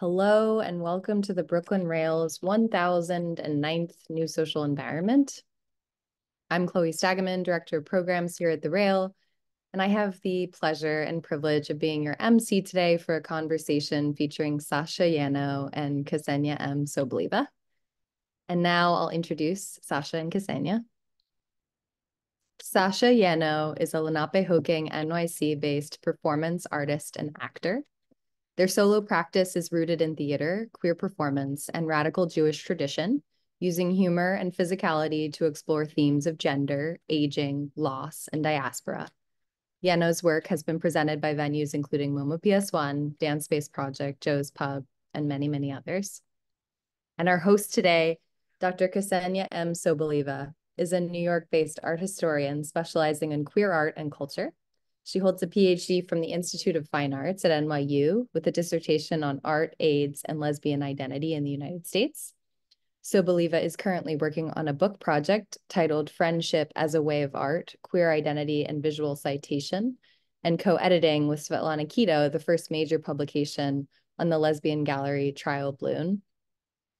Hello and welcome to the Brooklyn Rail's 1009th New Social Environment. I'm Chloe Stageman, Director of Programs here at the Rail, and I have the pleasure and privilege of being your MC today for a conversation featuring Sacha Yanow and Ksenia M. Soboleva. And now I'll introduce Sacha and Ksenia. Sacha Yanow is a Lenapehoking NYC-based performance artist and actor. Their solo practice is rooted in theater, queer performance, and radical Jewish tradition, using humor and physicality to explore themes of gender, aging, loss, and diaspora. Yanow's work has been presented by venues including MoMA PS1, Danspace Project, Joe's Pub, and many, many others. And our host today, Dr. Ksenia M. Soboleva, is a New York-based art historian specializing in queer art and culture. She holds a PhD from the Institute of Fine Arts at NYU with a dissertation on art, AIDS, and lesbian identity in the United States. Soboleva is currently working on a book project titled Friendship as a Way of Art, Queer Identity and Visual Citation, and co-editing with Svetlana Kitto, the first major publication on the lesbian gallery Trial Balloon.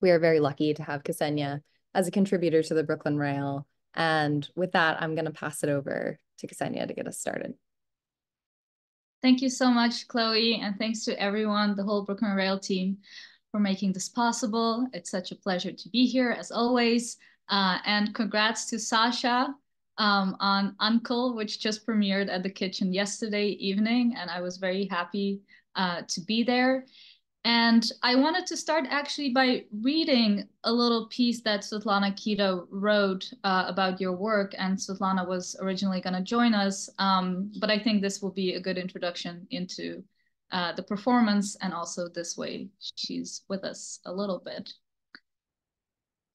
We are very lucky to have Ksenia as a contributor to the Brooklyn Rail. And with that, I'm going to pass it over to Ksenia to get us started. Thank you so much, Chloe, and thanks to everyone, the whole Brooklyn Rail team, for making this possible. It's such a pleasure to be here, as always. Uh, and congrats to Sacha um, on Uncle, which just premiered at the kitchen yesterday evening, and I was very happy uh, to be there. And I wanted to start actually by reading a little piece that Svetlana Kitto wrote uh, about your work. And Svetlana was originally going to join us, um, but I think this will be a good introduction into uh, the performance. And also this way, she's with us a little bit.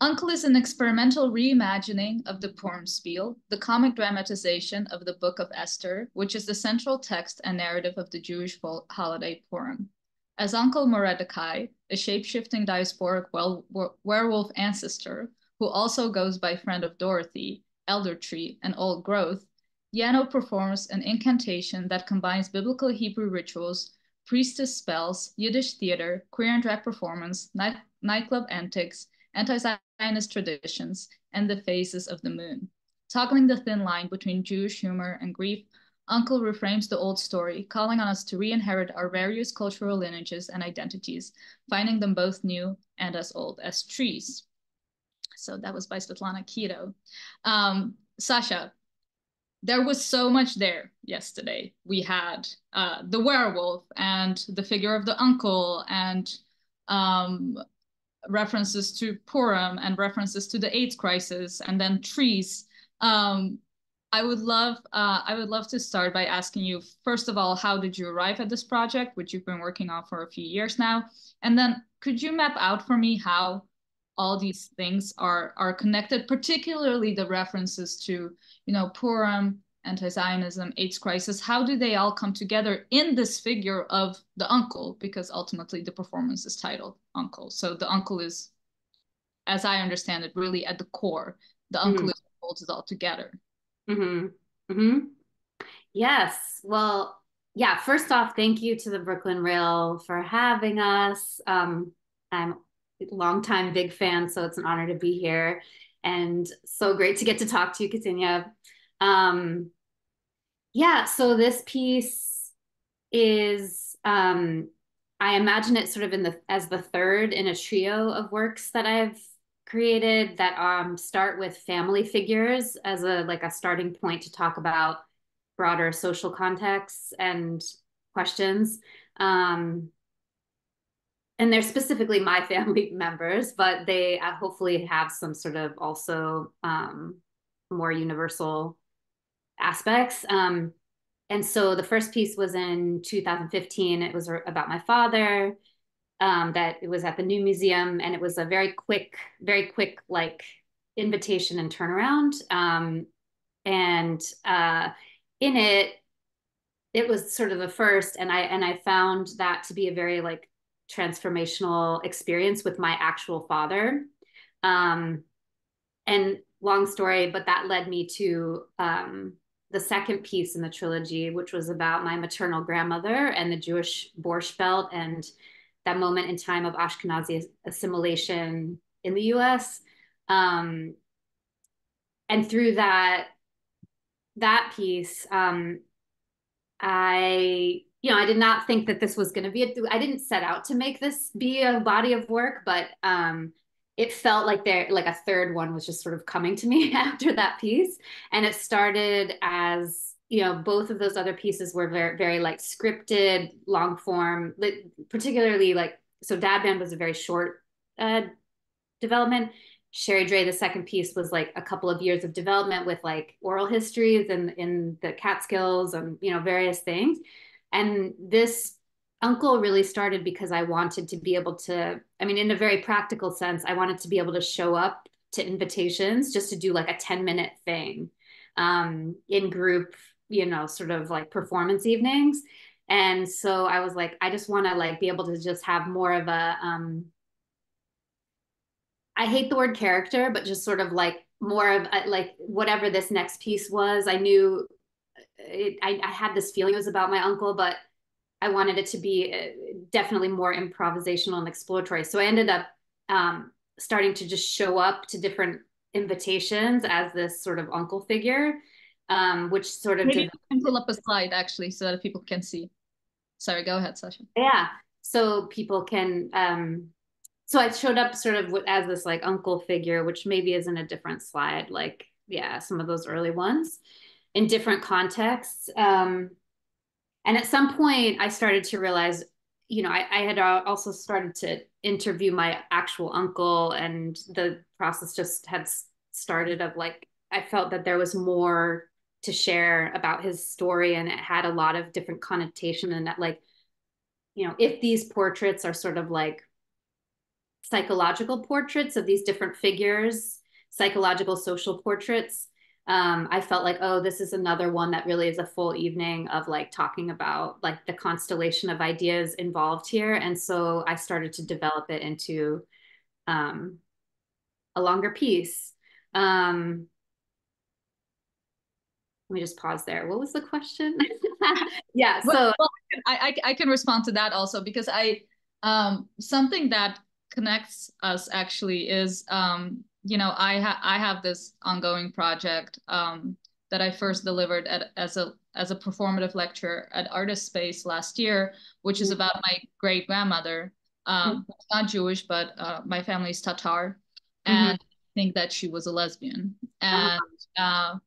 Uncle is an experimental reimagining of the Purim Spiel, the comic dramatization of the Book of Esther, which is the central text and narrative of the Jewish holiday Purim. As Uncle Mordecai, a shape-shifting diasporic werewolf ancestor, who also goes by friend of Dorothy, Elder Tree, and Old Growth, Yanow performs an incantation that combines biblical Hebrew rituals, priestess spells, Yiddish theater, queer and drag performance, night nightclub antics, anti-Zionist traditions, and the phases of the moon, toggling the thin line between Jewish humor and grief Uncle reframes the old story, calling on us to re-inherit our various cultural lineages and identities, finding them both new and as old as trees. So that was by Svetlana Kitto. Um, Sacha, there was so much there yesterday. We had uh, the werewolf and the figure of the uncle and um, references to Purim and references to the AIDS crisis and then trees. Um, I would love uh, I would love to start by asking you first of all how did you arrive at this project which you've been working on for a few years now? And then could you map out for me how all these things are are connected particularly the references to you know Purim anti-Zionism AIDS crisis? How do they all come together in this figure of the uncle? Because ultimately the performance is titled uncle. So the uncle is as I understand it really at the core. The uncle mm. is holds it all together Mm-hmm. Mm-hmm. Yes. Well, yeah, first off, thank you to the Brooklyn Rail for having us. Um, I'm a longtime big fan, so it's an honor to be here. And so great to get to talk to you, Ksenia. Um, yeah, so this piece is um, I imagine it sort of in the as the third in a trio of works that I've created that um, start with family figures as a like a starting point to talk about broader social contexts and questions. Um, and they're specifically my family members, but they uh, hopefully have some sort of also um, more universal aspects. Um, and so the first piece was in 2015. It was about my father um, that it was at the new museum and it was a very quick, very quick like invitation and turnaround. Um, and uh, in it, it was sort of the first, and I and I found that to be a very like transformational experience with my actual father. Um, and long story, but that led me to um, the second piece in the trilogy, which was about my maternal grandmother and the Jewish Borscht Belt and that moment in time of Ashkenazi assimilation in the U.S. Um, and through that that piece, um, I you know I did not think that this was going to be a. I didn't set out to make this be a body of work, but um, it felt like there like a third one was just sort of coming to me after that piece, and it started as you know both of those other pieces were very very like scripted long form particularly like so dad band was a very short uh, development. Sherry dre the second piece was like a couple of years of development with like oral histories and in the catskills and you know various things. And this uncle really started because i wanted to be able to i mean in a very practical sense i wanted to be able to show up to invitations just to do like a 10 minute thing um, in group you know, sort of like performance evenings. And so I was like, I just want to like be able to just have more of a, um, I hate the word character, but just sort of like more of a, like whatever this next piece was. I knew it, I, I had this feeling it was about my uncle, but I wanted it to be uh, definitely more improvisational and exploratory. So I ended up um, starting to just show up to different invitations as this sort of uncle figure um, which sort of maybe can pull up a slide actually so that people can see. Sorry, go ahead, Sacha. Yeah, so people can. Um, so I showed up sort of as this like uncle figure, which maybe is in a different slide, like yeah, some of those early ones, in different contexts. Um, and at some point, I started to realize, you know, I, I had also started to interview my actual uncle, and the process just had started of like I felt that there was more to share about his story and it had a lot of different connotation and that like you know if these portraits are sort of like psychological portraits of these different figures psychological social portraits um, i felt like oh this is another one that really is a full evening of like talking about like the constellation of ideas involved here. And so i started to develop it into um, a longer piece. Um, let me just pause there. What was the question? yeah, so well, well, I, I can respond to that also because I um something that connects us actually is um you know I ha- I have this ongoing project um that I first delivered at as a as a performative lecture at Artists Space last year, which is mm-hmm. about my great grandmother. Um, mm-hmm. not Jewish, but uh, my family is Tatar, mm-hmm. and mm-hmm. I think that she was a lesbian, uh-huh. and uh,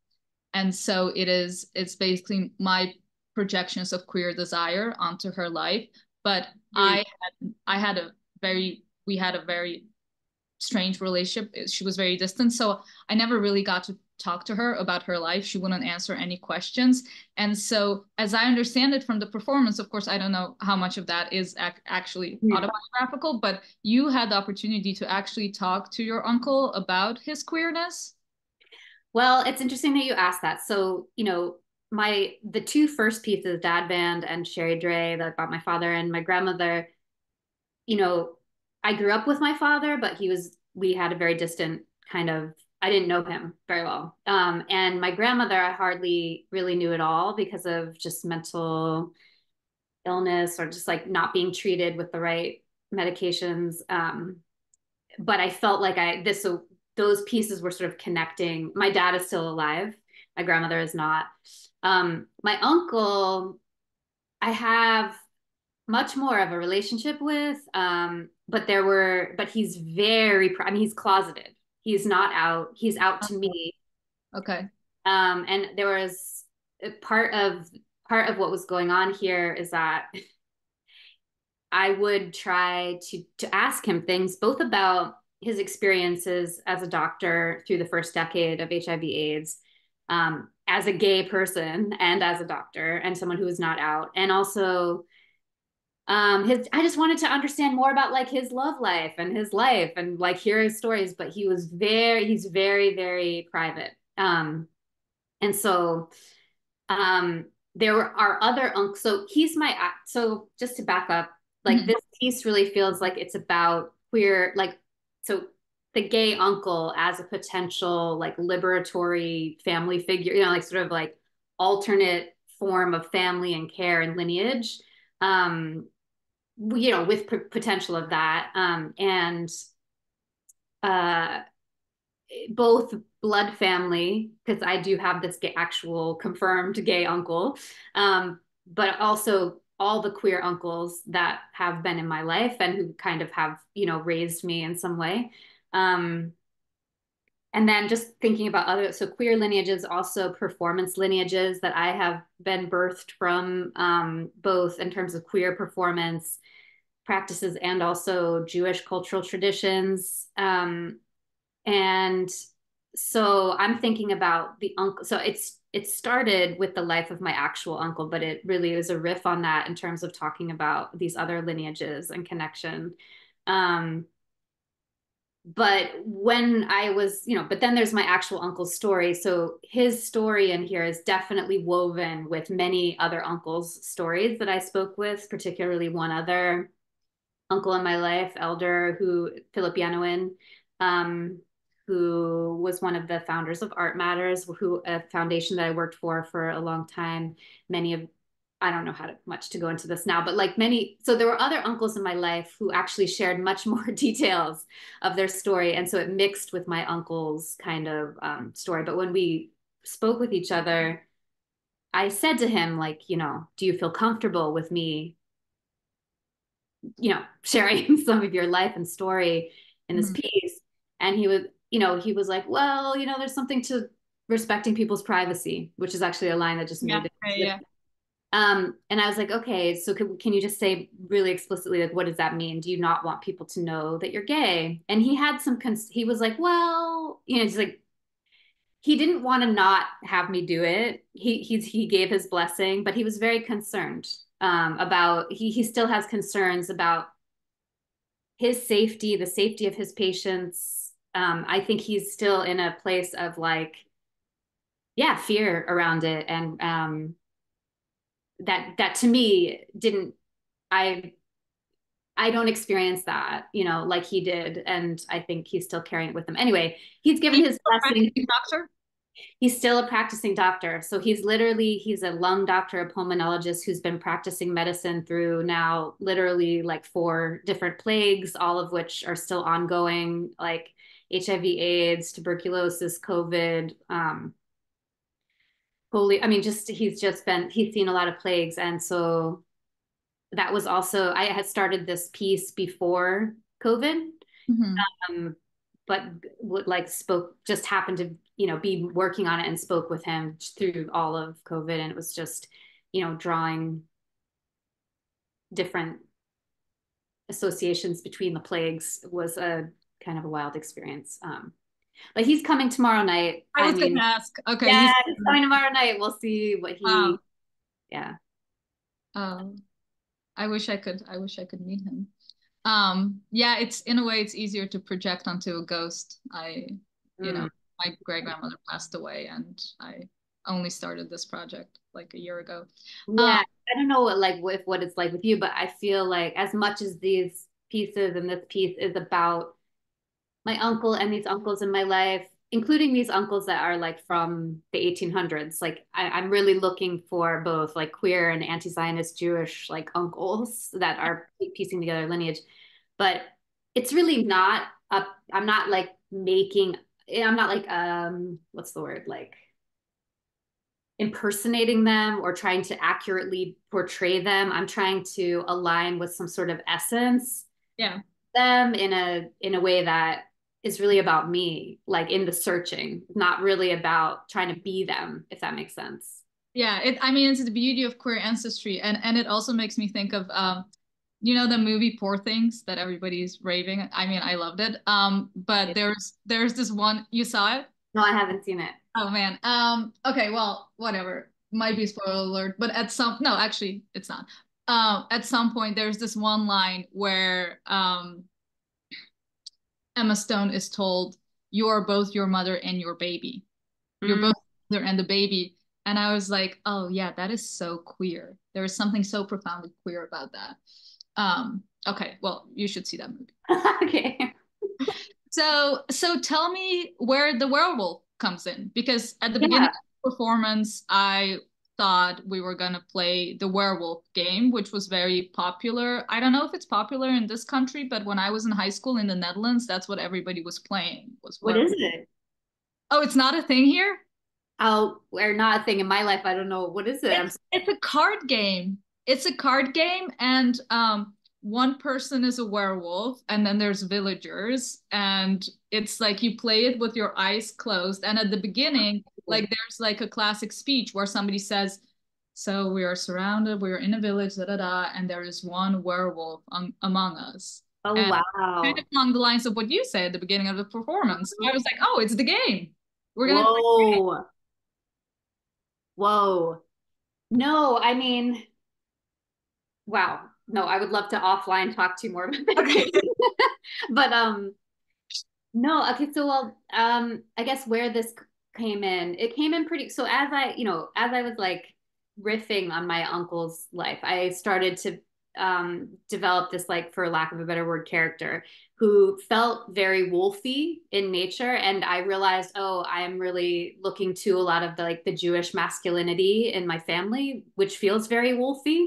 and so it is it's basically my projections of queer desire onto her life. But mm. i had i had a very we had a very strange relationship. She was very distant. So i never really got to talk to her about her life. She wouldn't answer any questions. And so as i understand it from the performance of course i don't know how much of that is ac- actually yeah. autobiographical but you had the opportunity to actually talk to your uncle about his queerness well, it's interesting that you asked that. So, you know, my the two first pieces, Dad Band and Sherry Dre, that about my father and my grandmother, you know, I grew up with my father, but he was we had a very distant kind of I didn't know him very well. Um, and my grandmother, I hardly really knew at all because of just mental illness or just like not being treated with the right medications. Um, but I felt like I this those pieces were sort of connecting. My dad is still alive. My grandmother is not. Um, my uncle, I have much more of a relationship with, um, but there were, but he's very, I mean, he's closeted. He's not out. He's out to me. Okay. Um, and there was part of part of what was going on here is that I would try to to ask him things both about his experiences as a doctor through the first decade of HIV AIDS um, as a gay person and as a doctor and someone who was not out. And also um, his, I just wanted to understand more about like his love life and his life and like hear his stories, but he was very, he's very, very private. Um, and so um, there are other uncles. So he's my, so just to back up, like mm-hmm. this piece really feels like it's about queer, like so the gay uncle as a potential like liberatory family figure, you know, like sort of like alternate form of family and care and lineage. Um, you know, with p- potential of that. Um, and uh, both blood family, because I do have this gay, actual confirmed gay uncle, um, but also all the queer uncles that have been in my life and who kind of have, you know, raised me in some way. Um, and then just thinking about other so queer lineages also performance lineages that i have been birthed from um, both in terms of queer performance practices and also jewish cultural traditions um, and so i'm thinking about the uncle so it's it started with the life of my actual uncle but it really is a riff on that in terms of talking about these other lineages and connection um, but when I was, you know, but then there's my actual uncle's story. So his story in here is definitely woven with many other uncles' stories that I spoke with, particularly one other uncle in my life, elder, who Philip Yenawine, um, who was one of the founders of Art Matters, who a foundation that I worked for for a long time. Many of I don't know how to, much to go into this now, but like many, so there were other uncles in my life who actually shared much more details of their story. And so it mixed with my uncle's kind of um, story. But when we spoke with each other, I said to him, like, you know, do you feel comfortable with me, you know, sharing some of your life and story in this mm-hmm. piece? And he was, you know, he was like, well, you know, there's something to respecting people's privacy, which is actually a line that just made yeah, it. Yeah. Um, and I was like, okay, so can, can you just say really explicitly, like, what does that mean? Do you not want people to know that you're gay? And he had some, cons- he was like, well, you know, he's like, he didn't want to not have me do it. He, he's, he gave his blessing, but he was very concerned um, about, he, he still has concerns about his safety, the safety of his patients. Um, I think he's still in a place of like, yeah, fear around it. And, um, that that to me didn't I I don't experience that, you know, like he did, and I think he's still carrying it with him. Anyway, he's given he's his blessing. Doctor. He's still a practicing doctor. So he's literally he's a lung doctor, a pulmonologist who's been practicing medicine through now literally like four different plagues, all of which are still ongoing, like HIV, AIDS, tuberculosis, COVID, um, holy i mean just he's just been he's seen a lot of plagues. And so that was also i had started this piece before covid. Mm-hmm. um, but would like spoke just happened to you know be working on it and spoke with him through all of covid. And it was just you know drawing different associations between the plagues was a kind of a wild experience um, but he's coming tomorrow night. I was I mean, gonna ask. Okay. Yeah, he's, coming tomorrow night. We'll see what he. Wow. Yeah. Um, I wish I could. I wish I could meet him. Um, yeah, it's in a way it's easier to project onto a ghost. I, you mm. know, my great grandmother passed away, and I only started this project like a year ago. Yeah, um, I don't know what like with what it's like with you, but I feel like as much as these pieces and this piece is about my uncle and these uncles in my life, including these uncles that are like from the 1800s. Like I, am really looking for both like queer and anti-Zionist Jewish like uncles that are piecing together lineage. But it's really not up. I'm not like making. I'm not like um. What's the word like? impersonating them or trying to accurately portray them i'm trying to align with some sort of essence yeah them in a in a way that is really about me, like in the searching, not really about trying to be them, if that makes sense. Yeah, it, I mean, it's the beauty of queer ancestry, and and it also makes me think of, um, you know, the movie Poor Things that everybody's raving. I mean, I loved it. Um, but there's there's this one. You saw it? No, I haven't seen it. Oh man. Um. Okay. Well, whatever. Might be spoiler alert, but at some no, actually, it's not. Um. At some point, there's this one line where um Emma Stone is told, You are both your mother and your baby. You're mm. both mother and the baby. And I was like, Oh, yeah, that is so queer. There is something so profoundly queer about that. Um, okay, well, you should see that movie. okay. so so tell me where the werewolf comes in because at the beginning of the performance I thought we were going to play the werewolf game, which was very popular. I don't know if it's popular in this country, but when I was in high school in the Netherlands, that's what everybody was playing. Was what werewolf. is it? Oh, it's not a thing here? Oh, or not a thing in my life. I don't know. What is it? It's, it's a card game. It's a card game and um one person is a werewolf and then there's villagers and it's like you play it with your eyes closed and at the beginning like there's like a classic speech where somebody says so we are surrounded we're in a village da da da and there is one werewolf um, among us. Oh and wow. kind of along the lines of what you said at the beginning of the performance. I was like oh it's the game. We're gonna whoa. Whoa. No i mean wow. No, I would love to offline talk to you more about that. Okay. but um no, okay, so well, um, I guess where this came in, it came in pretty so as I, you know, as I was like riffing on my uncle's life, I started to um develop this like for lack of a better word character who felt very wolfy in nature and i realized oh i am really looking to a lot of the like the jewish masculinity in my family which feels very wolfy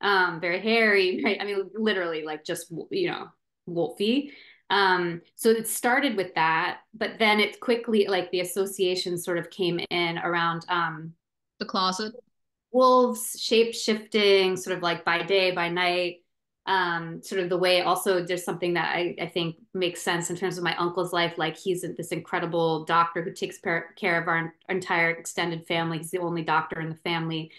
um, very hairy? I mean, literally like just, you know, wolfy. Um, so it started with that, but then it quickly, like the association sort of came in around um, the closet. Wolves, shape shifting, sort of like by day, by night. Um, sort of the way also there's something that I, I think makes sense in terms of my uncle's life. Like he's this incredible doctor who takes care of our entire extended family. He's the only doctor in the family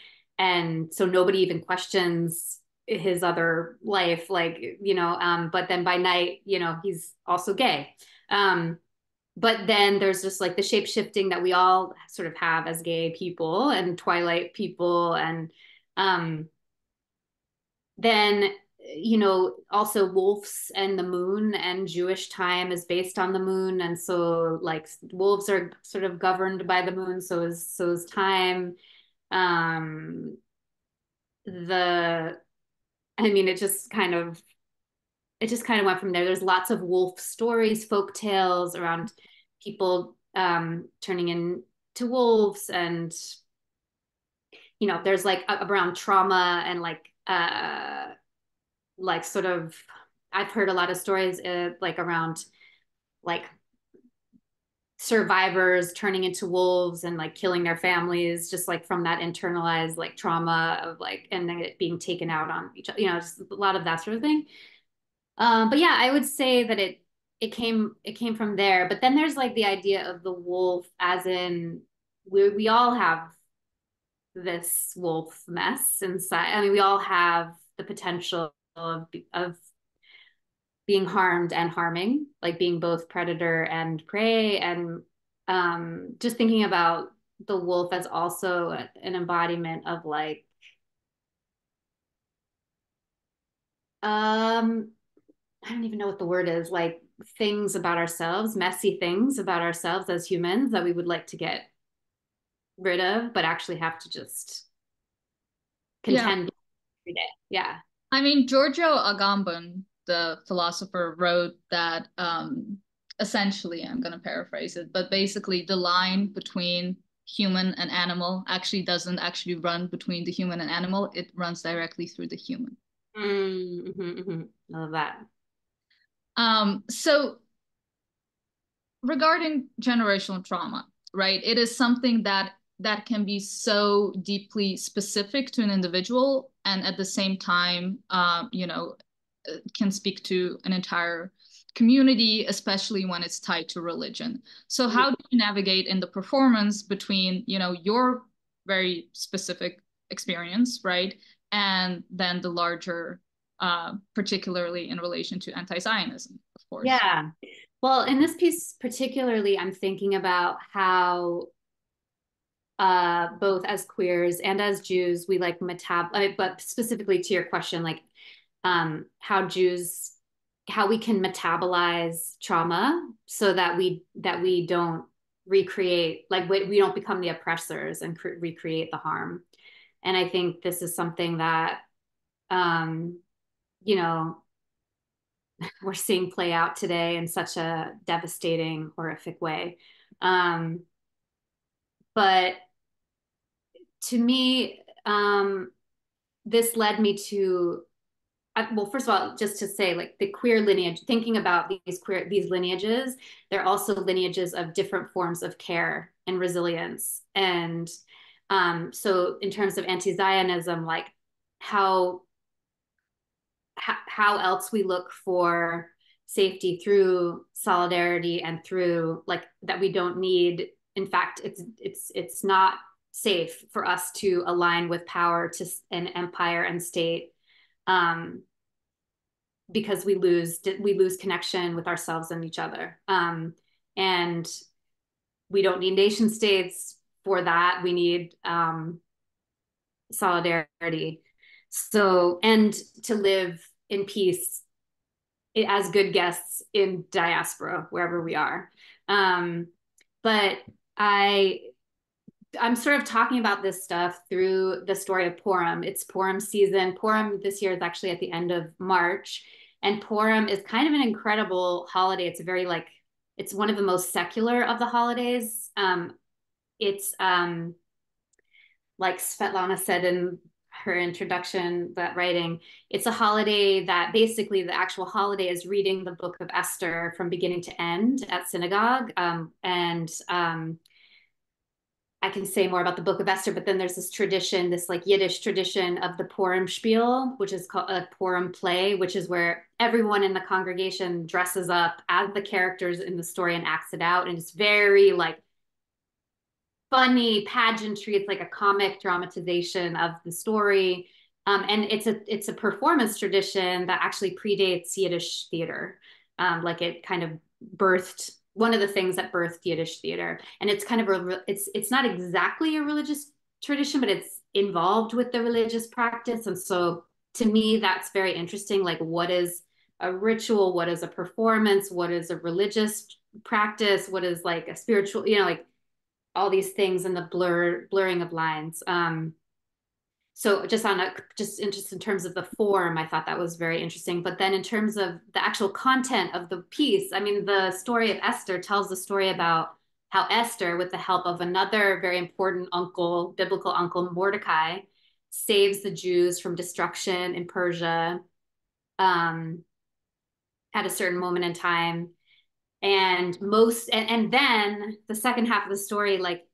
and so nobody even questions his other life like you know um but then by night you know he's also gay. Um but then there's just like the shape shifting that we all sort of have as gay people and twilight people and um then you know also wolves and the moon and jewish time is based on the moon. And so like wolves are sort of governed by the moon so is so is time. Um the i mean it just kind of it just kind of went from there. There's lots of wolf stories folk tales around people um turning into wolves and you know there's like around trauma and like uh like sort of i've heard a lot of stories uh, like around like survivors turning into wolves and like killing their families just like from that internalized like trauma of like and then it being taken out on each other you know just a lot of that sort of thing. Um but yeah i would say that it it came it came from there. But then there's like the idea of the wolf as in we we all have this wolf mess inside. I mean we all have the potential of of being harmed and harming, like being both predator and prey, and um, just thinking about the wolf as also an embodiment of like um I don't even know what the word is, like things about ourselves, messy things about ourselves as humans that we would like to get rid of, but actually have to just contend yeah. every day. Yeah. I mean, Giorgio Agamben the philosopher wrote that um, essentially, I'm going to paraphrase it, but basically the line between human and animal actually doesn't actually run between the human and animal, it runs directly through the human. Mm-hmm, mm-hmm. Love that. Um, so regarding generational trauma, right, it is something that that can be so deeply specific to an individual and at the same time um, you know can speak to an entire community, especially when it's tied to religion. So how do you navigate in the performance between, you know, your very specific experience, right? And then the larger, uh, particularly in relation to anti-Zionism, of course. Yeah. Well, in this piece particularly, I'm thinking about how uh, both as queers and as Jews, we like metab, but specifically to your question, like um, how Jews how we can metabolize trauma so that we that we don't recreate like we, we don't become the oppressors and cre- recreate the harm. And i think this is something that um you know we're seeing play out today in such a devastating horrific way. Um but to me, um, this led me to well first of all just to say like the queer lineage thinking about these queer these lineages they're also lineages of different forms of care and resilience. And um, so in terms of anti-zionism like how how else we look for safety through solidarity and through like that we don't need in fact it's it's it's not safe for us to align with power to an empire and state um, because we lose we lose connection with ourselves and each other. Um, and we don't need nation states for that. We need um, solidarity. So and to live in peace as good guests in diaspora wherever we are. Um, but i I'm sort of talking about this stuff through the story of Purim. It's Purim season. Purim this year is actually at the end of March. And Purim is kind of an incredible holiday. It's a very like, it's one of the most secular of the holidays. Um, it's um, like Svetlana said in her introduction, that writing, it's a holiday that basically the actual holiday is reading the book of Esther from beginning to end at synagogue. Um, and um, I can say more about the Book of Esther, but then there's this tradition, this like Yiddish tradition of the Purim Spiel, which is called a Purim play, which is where everyone in the congregation dresses up as the characters in the story and acts it out. And it's very like funny pageantry. It's like a comic dramatization of the story. Um, and it's a it's a performance tradition that actually predates Yiddish theater. Um, like it kind of birthed one of the things that birthed Yiddish theater. And it's kind of a, it's it's not exactly a religious tradition, but it's involved with the religious practice. And so to me, that's very interesting. Like, what is a ritual? What is a performance? What is a religious practice? What is like a spiritual? You know, like all these things and the blur blurring of lines. Um, so just on a just in terms of the form i thought that was very interesting. But then in terms of the actual content of the piece i mean the story of esther tells the story about how esther with the help of another very important uncle biblical uncle mordecai saves the jews from destruction in persia um, at a certain moment in time. And most and, and then the second half of the story like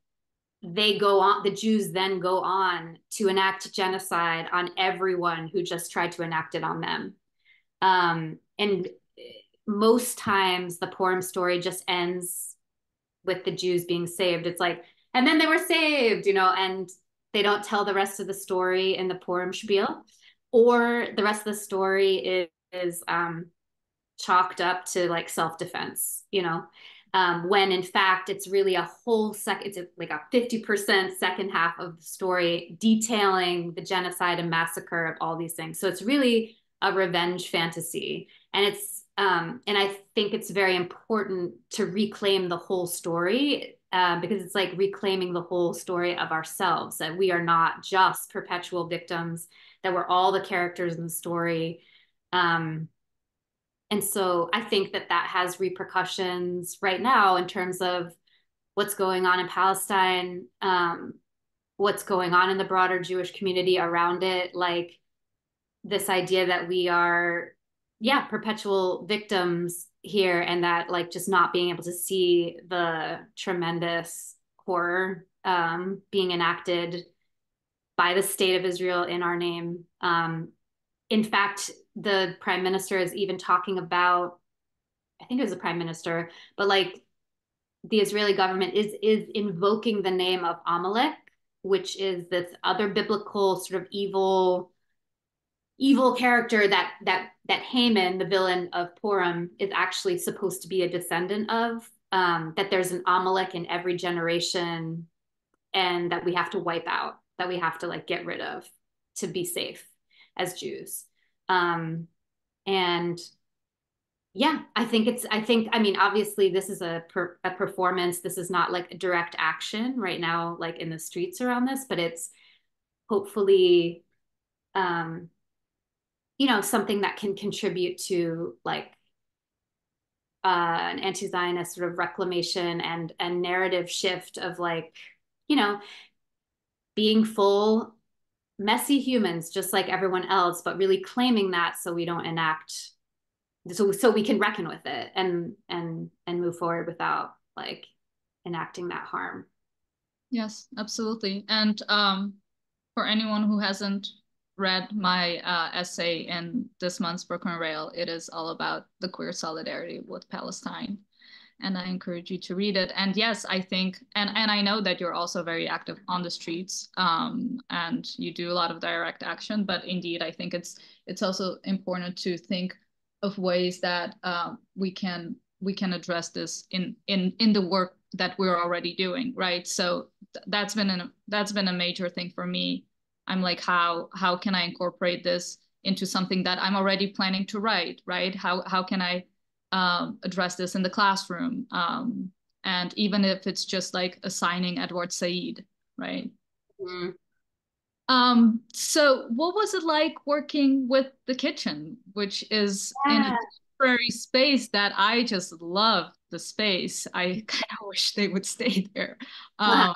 they go on the jews then go on to enact genocide on everyone who just tried to enact it on them. Um, and most times the Purim story just ends with the jews being saved. It's like and then they were saved you know and they don't tell the rest of the story in the Purim spiel or the rest of the story is, is um, chalked up to like self-defense you know um, when in fact it's really a whole sec it's like a 50% second half of the story detailing the genocide and massacre of all these things. So it's really a revenge fantasy. And it's um, and i think it's very important to reclaim the whole story uh, because it's like reclaiming the whole story of ourselves that we are not just perpetual victims that we're all the characters in the story. Um, and so I think that that has repercussions right now in terms of what's going on in Palestine, um, what's going on in the broader Jewish community around it, like this idea that we are, yeah, perpetual victims here, and that like just not being able to see the tremendous horror um, being enacted by the state of Israel in our name. Um, in fact, the prime minister is even talking about i think it was the prime minister but like the israeli government is is invoking the name of amalek which is this other biblical sort of evil evil character that that that Haman, the villain of Purim, is actually supposed to be a descendant of. Um, that there's an Amalek in every generation, and that we have to wipe out, that we have to like get rid of to be safe as Jews. Um, and yeah, I think it's, I think, I mean, obviously this is a, per, a performance. This is not like a direct action right now, like in the streets around this, but it's hopefully, um, you know, something that can contribute to like uh, an anti-Zionist sort of reclamation and and narrative shift of like, you know, being full messy humans just like everyone else but really claiming that so we don't enact so so we can reckon with it and and and move forward without like enacting that harm yes absolutely and um for anyone who hasn't read my uh, essay in this month's Brooklyn Rail, it is all about the queer solidarity with Palestine. And I encourage you to read it. And yes, I think, and, and I know that you're also very active on the streets um, and you do a lot of direct action, but indeed, I think it's it's also important to think of ways that uh, we can we can address this in in in the work that we're already doing right? So th- that's been an that's been a major thing for me. I'm like how how can i incorporate this into something that i'm already planning to write right? How how can i um, address this in the classroom um, and even if it's just like assigning edward said right? Mm. um so what was it like working with the kitchen which is yeah. in a temporary space that i just love the space? I kind of wish they would stay there. Um,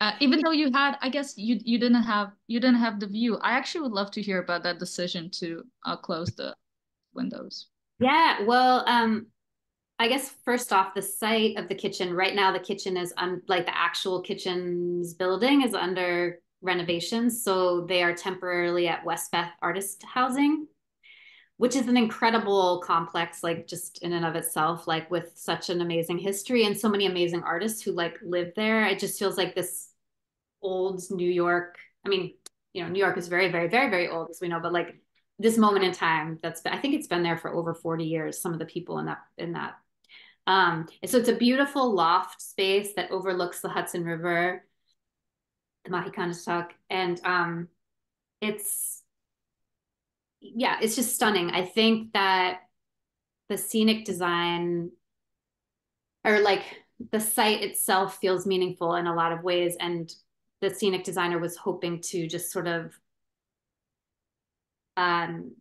uh, even though you had i guess you you didn't have you didn't have the view i actually would love to hear about that decision to uh, close the windows yeah well um i guess first off the site of the kitchen right now the kitchen is on like the actual kitchen's building is under renovations so they are temporarily at westbeth artist housing which is an incredible complex like just in and of itself like with such an amazing history and so many amazing artists who like live there. It just feels like this old new york i mean you know new york is very very very very old as we know but like this moment in time that's been, i think it's been there for over 40 years some of the people in that in that um so it's a beautiful loft space that overlooks the hudson river the Mahicanatuck and um it's yeah, it's just stunning. I think that the scenic design or like the site itself feels meaningful in a lot of ways. And the scenic designer was hoping to just sort of um,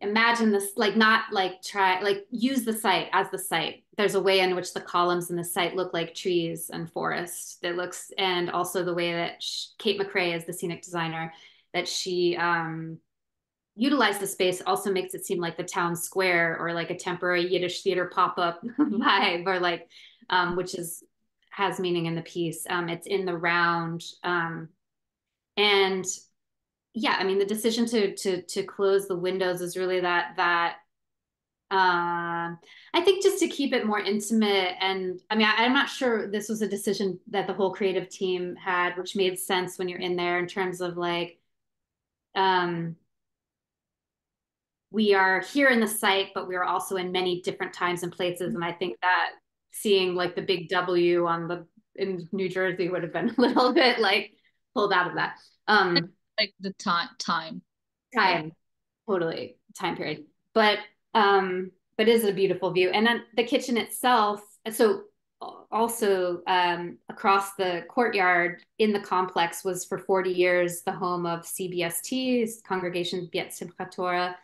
imagine this, like not like try, like use the site as the site. There's a way in which the columns in the site look like trees and forest that looks, and also the way that she, Kate McRae is the scenic designer, that she um, utilize the space also makes it seem like the town square or like a temporary Yiddish theater pop-up vibe or like um, which is has meaning in the piece. Um, it's in the round. Um, and yeah, I mean the decision to to to close the windows is really that that uh, I think just to keep it more intimate and I mean I, I'm not sure this was a decision that the whole creative team had, which made sense when you're in there in terms of like um we are here in the site, but we are also in many different times and places. And I think that seeing like the big W on the in New Jersey would have been a little bit like pulled out of that. Um like the time time. Time. Totally. Time period. But um but is a beautiful view. And then the kitchen itself, so also um, across the courtyard in the complex was for 40 years the home of CBST, Congregation Beit Simchat Torah,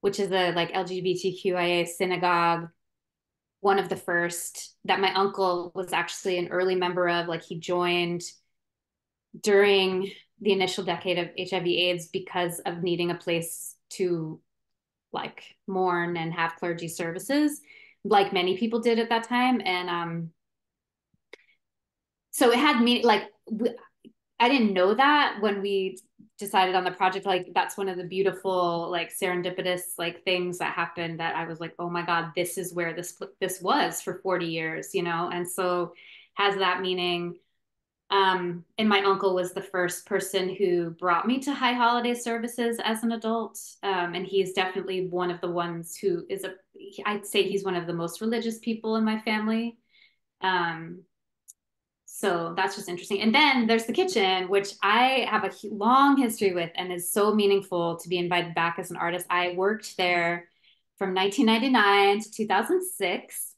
which is a like LGBTQIA synagogue, one of the first that my uncle was actually an early member of. Like he joined during the initial decade of HIV AIDS because of needing a place to like mourn and have clergy services, like many people did at that time. And um, so it had me like I didn't know that when we decided on the project like that's one of the beautiful like serendipitous like things that happened that i was like oh my god this is where this this was for 40 years you know and so has that meaning um and my uncle was the first person who brought me to high holiday services as an adult um and he's definitely one of the ones who is a i'd say he's one of the most religious people in my family um so that's just interesting. And then there's the kitchen, which I have a long history with and is so meaningful to be invited back as an artist. I worked there from 1999 to 2006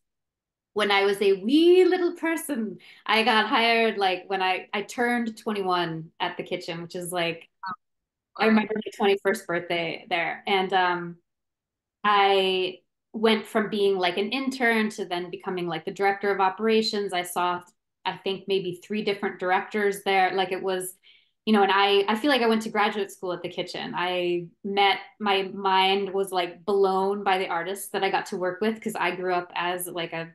when I was a wee little person. I got hired like when I I turned 21 at the kitchen, which is like I remember my 21st birthday there. And um I went from being like an intern to then becoming like the director of operations. I saw I think maybe three different directors there. Like it was you know, and I I feel like I went to graduate school at the kitchen. I met my mind was like blown by the artists that I got to work with because I grew up as like a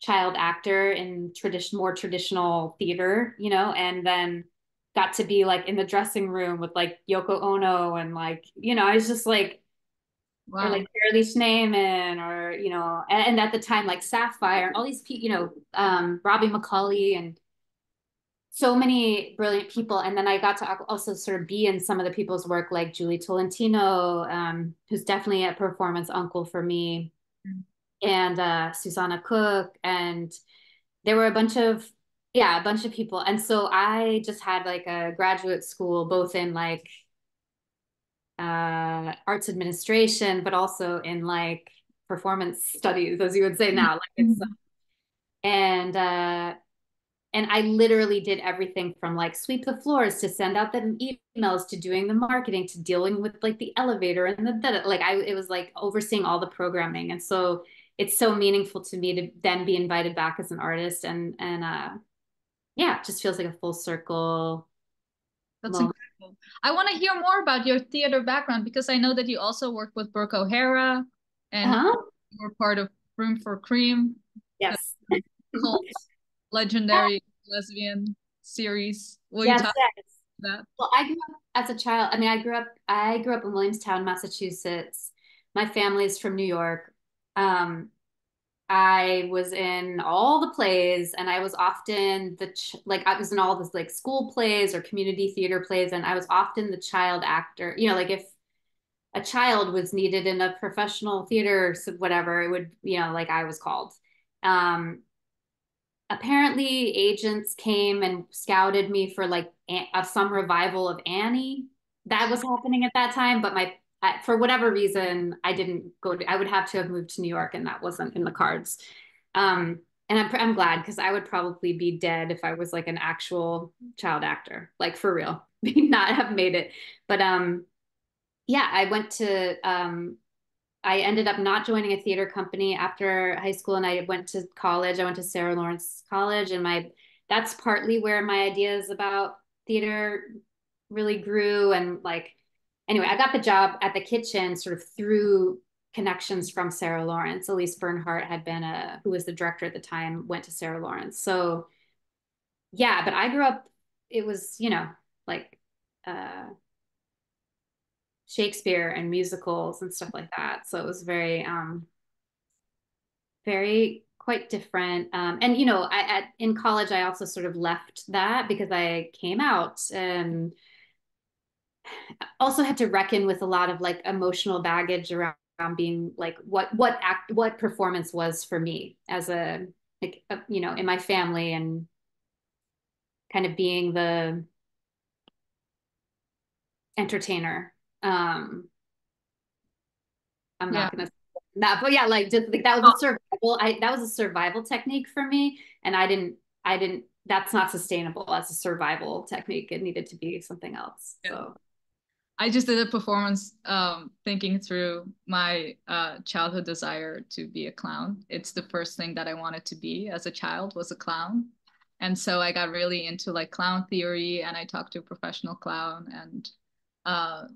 child actor in tradition more traditional theater, you know, and then got to be like in the dressing room with like Yoko Ono and like, you know, I was just like wow. or like Shirley Schneemann or, you know, and, and, at the time like Sapphire and all these people, you know, um, Robbie McCauley and so many brilliant people. And then I got to also sort of be in some of the people's work, like Julie Tolentino, um, who's definitely a performance uncle for me. And uh, Susanna Cook. And there were a bunch of, yeah, a bunch of people. And so I just had like a graduate school, both in like uh, arts administration, but also in like performance studies, as you would say now. Like it's, mm-hmm. and uh, and I literally did everything from like sweep the floors to send out the emails to doing the marketing to dealing with like the elevator and the, the like I it was like overseeing all the programming and so it's so meaningful to me to then be invited back as an artist and and uh yeah it just feels like a full circle that's moment. incredible I want to hear more about your theater background because I know that you also worked with Brooke O'Harra and uh-huh. you were part of Room for Cream yes cult legendary lesbian series. Will yes, yes. that? Well, I grew up as a child. I mean, I grew up. I grew up in Williamstown, Massachusetts. My family is from New York. Um, I was in all the plays, and I was often the ch- like I was in all this like school plays or community theater plays, and I was often the child actor. You know, like if a child was needed in a professional theater, whatever, it would you know like I was called. Um, apparently agents came and scouted me for like a, some revival of Annie that was happening at that time but my I, for whatever reason I didn't go to I would have to have moved to New York and that wasn't in the cards um and I'm, I'm glad because I would probably be dead if I was like an actual child actor like for real not have made it but um yeah I went to um I ended up not joining a theater company after high school and I went to college. I went to Sarah Lawrence College and my that's partly where my ideas about theater really grew and like anyway, I got the job at the kitchen sort of through connections from Sarah Lawrence. Elise Bernhardt had been a who was the director at the time, went to Sarah Lawrence. So yeah, but I grew up, it was, you know, like uh Shakespeare and musicals and stuff like that. So it was very, um, very quite different. Um, and you know, I, at in college, I also sort of left that because I came out and also had to reckon with a lot of like emotional baggage around, around being like what what act what performance was for me as a like a, you know in my family and kind of being the entertainer. Um i'm not gonna that but yeah like just like that was a survival i that was a survival technique for me and i didn't i didn't that's not sustainable as a survival technique. It needed to be something else yeah. so I just did a performance um, thinking through my uh, childhood desire to be a clown. It's the first thing that I wanted to be as a child was a clown. And so I got really into like clown theory and I talked to a professional clown and uh,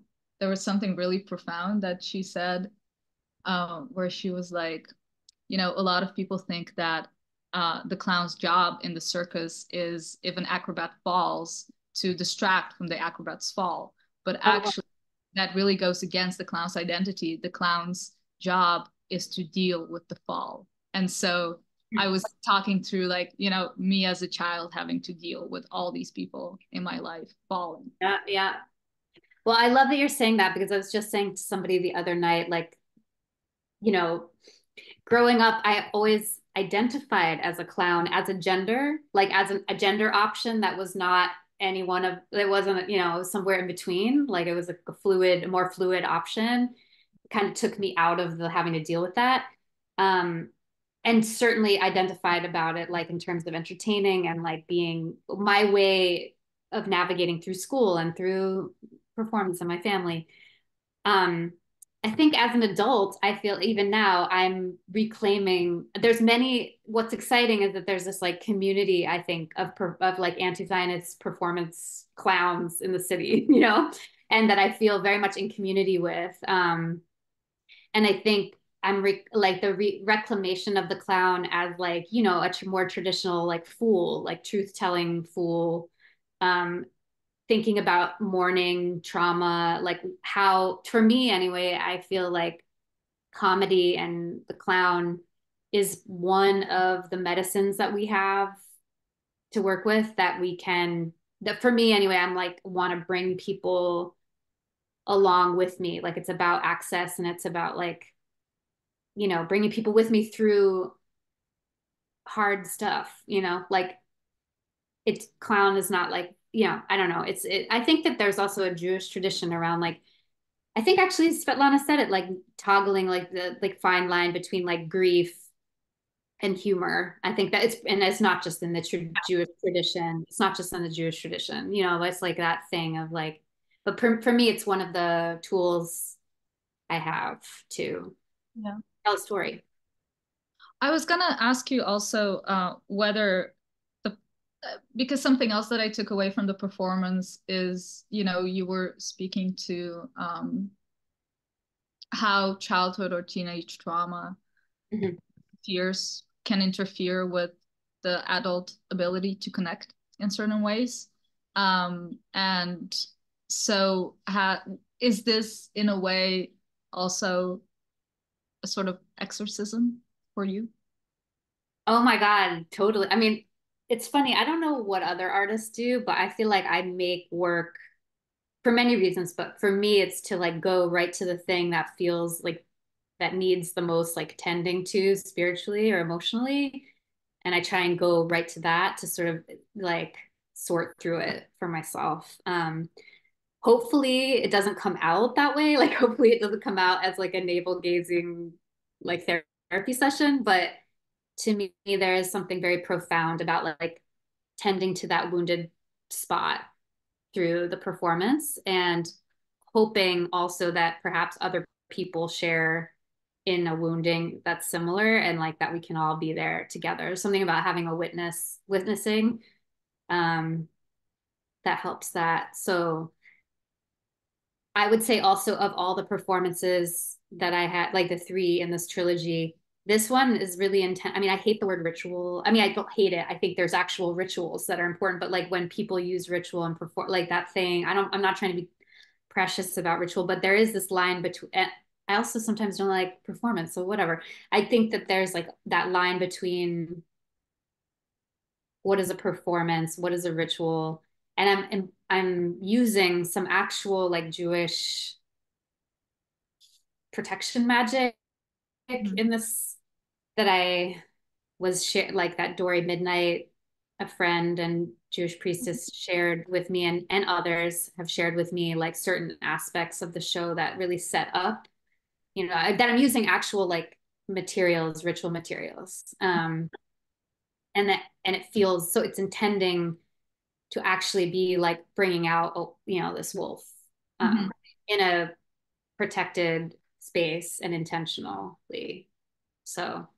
there was something really profound that she said uh, where she was like you know a lot of people think that uh, the clown's job in the circus is if an acrobat falls to distract from the acrobat's fall but actually oh, wow. that really goes against the clown's identity the clown's job is to deal with the fall and so hmm. I was talking through like, you know, me as a child having to deal with all these people in my life falling. Yeah, yeah. Well, I love that you're saying that because I was just saying to somebody the other night, like, you know, growing up, I always identified as a clown, as a gender, like as an, a gender option that was not any one of, it wasn't, you know, somewhere in between. Like it was a, fluid, more fluid option. kind of took me out of the having to deal with that. Um, and certainly identified about it, like in terms of entertaining and like being my way of navigating through school and through performance in my family. Um, I think as an adult, I feel even now I'm reclaiming. There's many. What's exciting is that there's this like community. I think of of like anti-Zionist performance clowns in the city, you know, and that I feel very much in community with. Um, and I think I'm like the re- reclamation of the clown as like you know a tr- more traditional like fool, like truth telling fool. Um, thinking about mourning trauma like how for me anyway i feel like comedy and the clown is one of the medicines that we have to work with that we can that for me anyway i'm like want to bring people along with me. Like it's about access and it's about like you know bringing people with me through hard stuff you know? Like it's clown is not like you know, I don't know. It's, it, I think that there's also a Jewish tradition around like, I think actually Svetlana said it like toggling like the like fine line between like grief and humor. I think that it's and it's not just in the tr- Jewish tradition. It's not just in the Jewish tradition. You know, it's like that thing of like. But for, for me, it's one of the tools I have to yeah. tell a story. I was gonna ask you also uh, whether because something else that I took away from the performance is, you know, you were speaking to um, how childhood or teenage trauma mm-hmm. fears can interfere with the adult ability to connect in certain ways. Um, and so, ha- is this in a way also a sort of exorcism for you? Oh my God, totally. I mean, it's funny. I don't know what other artists do, but I feel like I make work for many reasons. But for me, it's to like go right to the thing that feels like that needs the most like tending to spiritually or emotionally. And I try and go right to that to sort of like sort through it for myself. Um, hopefully it doesn't come out that way. Like hopefully it doesn't come out as like a navel gazing like therapy session, but to me there is something very profound about like tending to that wounded spot through the performance and hoping also that perhaps other people share in a wounding that's similar and like that we can all be there together. Something about having a witness witnessing um that helps that. So i would say also of all the performances that i had like the three in this trilogy this one is really intense. I mean, I hate the word ritual. I mean, I don't hate it. I think there's actual rituals that are important, but like when people use ritual and perform like that thing, I don't, I'm not trying to be precious about ritual, but there is this line between, eh, I also sometimes don't like performance. So whatever. I think that there's like that line between what is a performance, what is a ritual, and I'm, I'm, I'm using some actual like Jewish protection magic. In this that I was shared like that Dori Midnight, a friend and Jewish priestess shared with me and, and others have shared with me like certain aspects of the show that really set up, you know, that I'm using actual like materials, ritual materials. Um, and that, and it feels, so it's intending to actually be like bringing out, oh, you know, this wolf um, mm-hmm. in a protected space and intentionally. So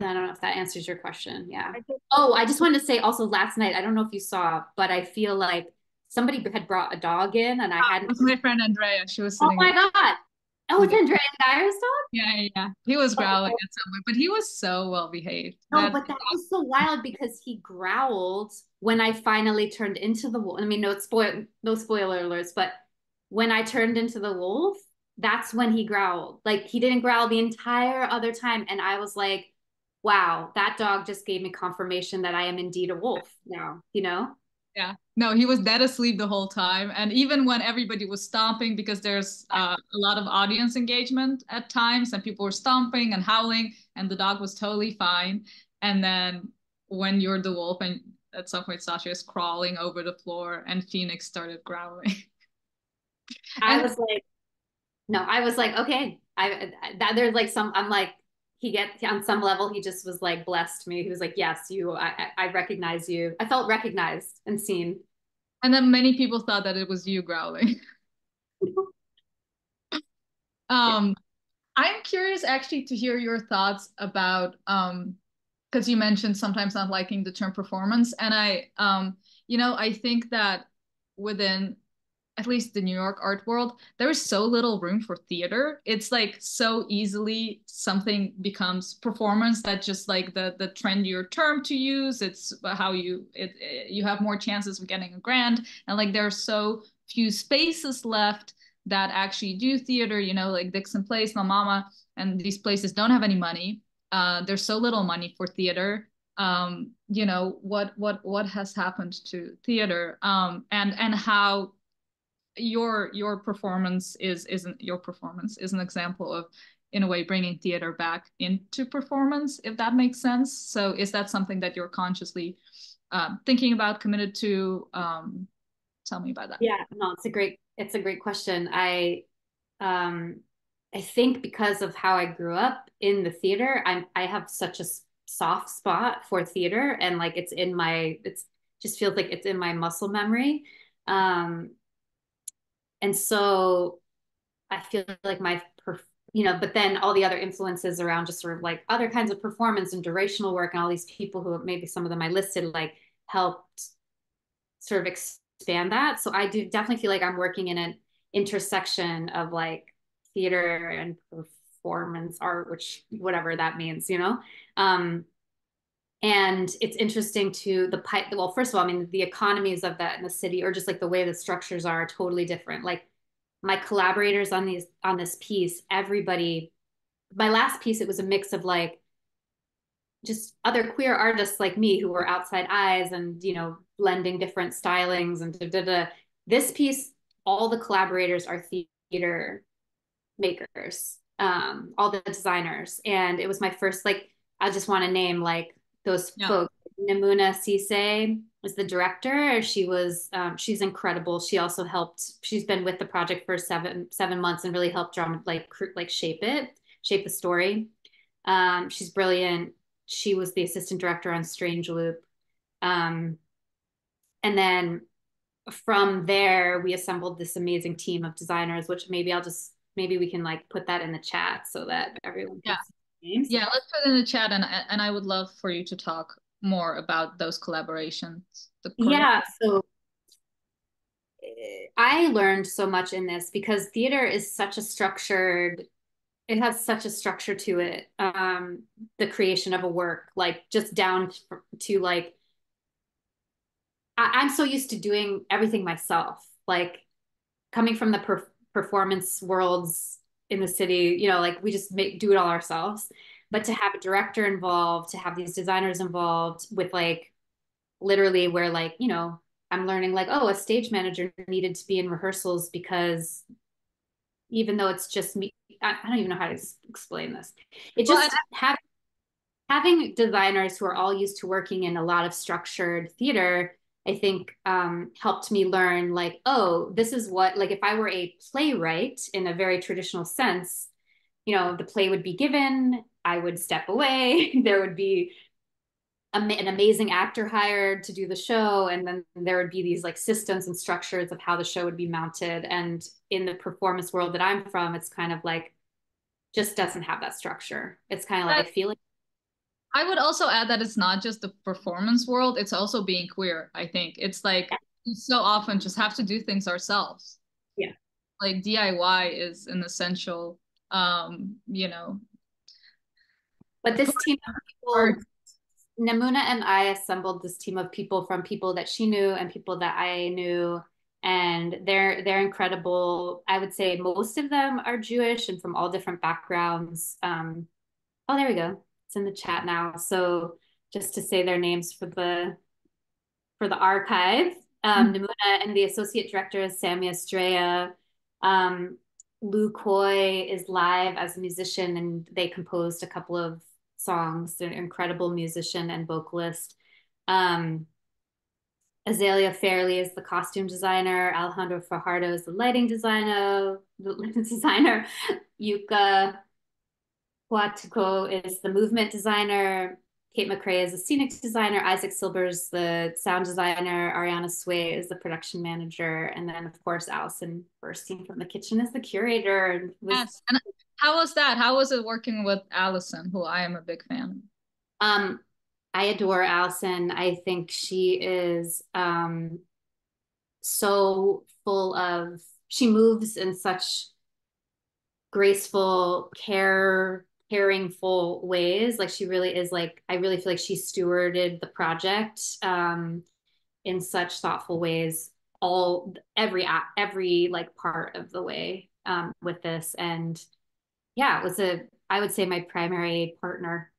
I don't know if that answers your question. Yeah. oh, I just wanted to say also last night, I don't know if you saw, but I feel like somebody had brought a dog in and I oh, hadn't. It was my friend Andrea. She was Oh my God. Oh, it's Andrea Geyer's dog? Yeah, yeah. He was oh, growling oh. at someone, but he was so well behaved. No, that, but that was so wild because he growled when I finally turned into the wolf. I mean, no spoil no spoiler alerts, but when I turned into the wolf, that's when he growled. Like he didn't growl the entire other time. And I was like, wow, that dog just gave me confirmation that I am indeed a wolf now, you know? Yeah, no, he was dead asleep the whole time. And even when everybody was stomping, because there's uh, a lot of audience engagement at times, and people were stomping and howling, and the dog was totally fine. And then when you're the wolf, and at some point Sacha is crawling over the floor, and Phoenix started growling. I was like, no, I was like, okay, I that there's like some, I'm like, he get on some level he just was like blessed me. He was like yes you i i recognize you. I felt recognized and seen. And then many people thought that it was you growling. Um, I'm curious actually to hear your thoughts about um, because you mentioned sometimes not liking the term performance, and I um, you know, I think that within at least the New York art world, there is so little room for theater. It's like so easily something becomes performance that just like the the trendier term to use. It's how you it, it you have more chances of getting a grant, and like there are so few spaces left that actually do theater. You know, like Dixon Place, La Mama, and these places don't have any money. Uh, there's so little money for theater um, you know what what what has happened to theater um, and and how your your performance is isn't your performance is an example of in a way bringing theater back into performance if that makes sense. So is that something that you're consciously um, thinking about committed to? Um, tell me about that. Yeah no it's a great it's a great question. I um i think because of how i grew up in the theater i'm i have such a soft spot for theater and like it's in my it's just feels like it's in my muscle memory. Um and so i feel like my you know but then all the other influences around just sort of like other kinds of performance and durational work and all these people who maybe some of them i listed like helped sort of expand that so i do definitely feel like i'm working in an intersection of like theater and performance art, which whatever that means, you know. Um, and it's interesting to the pipe. Well, first of all, I mean, the economies of that in the city, or just like the way the structures are, are totally different. Like my collaborators on these on this piece, everybody. My last piece, it was a mix of like just other queer artists like me who were outside eyes and you know blending different stylings and da, da, da. this piece all the collaborators are theater makers um, all the designers. And it was my first, like, I just want to name like those folks. Nemuna Ceesay was the director. She was, um, she's incredible. She also helped, she's been with the project for seven, seven months and really helped draw, like, like shape it, shape the story. Um, she's brilliant. She was the assistant director on Strange Loop. Um, and then from there, we assembled this amazing team of designers, which maybe I'll just maybe we can like put that in the chat so that everyone yeah yeah let's put it in the chat and and i would love for you to talk more about those collaborations yeah so eh, i learned so much in this because theater is such a structured it has such a structure to it um the creation of a work like just down to like I, i'm so used to doing everything myself like coming from the per- performance worlds in the city you know like we just make do it all ourselves. But to have a director involved to have these designers involved with like literally where like you know i'm learning like oh a stage manager needed to be in rehearsals because even though it's just me i, I don't even know how to explain this. It just well, have, having designers who are all used to working in a lot of structured theater I think um, helped me learn like, oh, this is what, like, if I were a playwright in a very traditional sense, you know, the play would be given, I would step away, there would be a, an amazing actor hired to do the show, and then there would be these like systems and structures of how the show would be mounted. And in the performance world that I'm from, it's kind of like, just doesn't have that structure. It's kind of like, I feel like I would also add that it's not just the performance world, it's also being queer. I think it's like yeah. so often just have to do things ourselves. Yeah. Like DIY is an essential um, you know. But this team of people Nemuna and I assembled this team of people from people that she knew and people that I knew and they're they're incredible. I would say most of them are Jewish and from all different backgrounds. Um, oh, there we go it's in the chat now. So just to say their names for the for the archive. Um, mm-hmm. Nemuna and the associate director is Sammy Estrella. Um, Lou Coy is live as a musician, and they composed a couple of songs. They're an incredible musician and vocalist. Um, Azalea Fairley is the costume designer. Alejandro Fajardo is the lighting designer. The designer. Yuka Huatuco is the movement designer. Kate McRae is the scenic designer, Isaac Silber's the sound designer, Ariana Sway is the production manager, and then of course Allison Burstein from the kitchen is the curator. Yes. And how was that? How was it working with Allison, who I am a big fan? Um, I adore Allison. I think she is um so full of she moves in such graceful care caringful ways like she really is like i really feel like she stewarded the project um in such thoughtful ways all every every like part of the way um with this and yeah it was a i would say my primary partner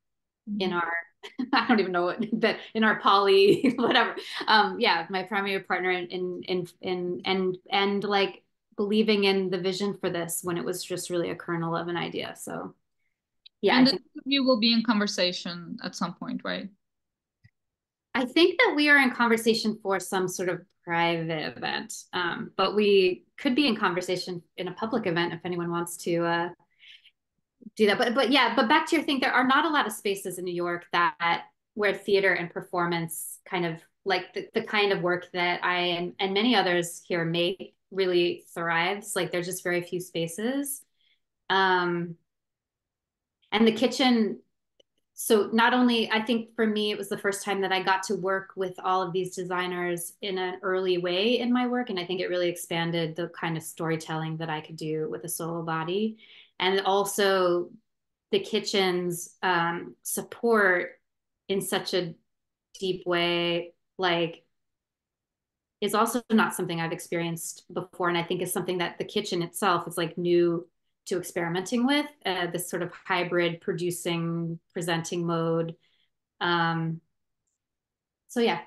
mm-hmm. in our I don't even know what that in our poly whatever. Um, yeah, my primary partner in in in in and and like believing in the vision for this when it was just really a kernel of an idea. So yeah, and you will be in conversation at some point, right? I think that we are in conversation for some sort of private event, um, but we could be in conversation in a public event if anyone wants to uh, do that. But but yeah, but back to your thing, there are not a lot of spaces in New York that where theater and performance kind of like the, the kind of work that I and, and many others here make really thrives. Like there's just very few spaces. Um and the kitchen so not only i think for me it was the first time that i got to work with all of these designers in an early way in my work. And i think it really expanded the kind of storytelling that i could do with a solo body. And also the kitchen's um, support in such a deep way like is also not something i've experienced before. And i think is something that the kitchen itself is like new to experimenting with uh, this sort of hybrid producing presenting mode. Um so yeah.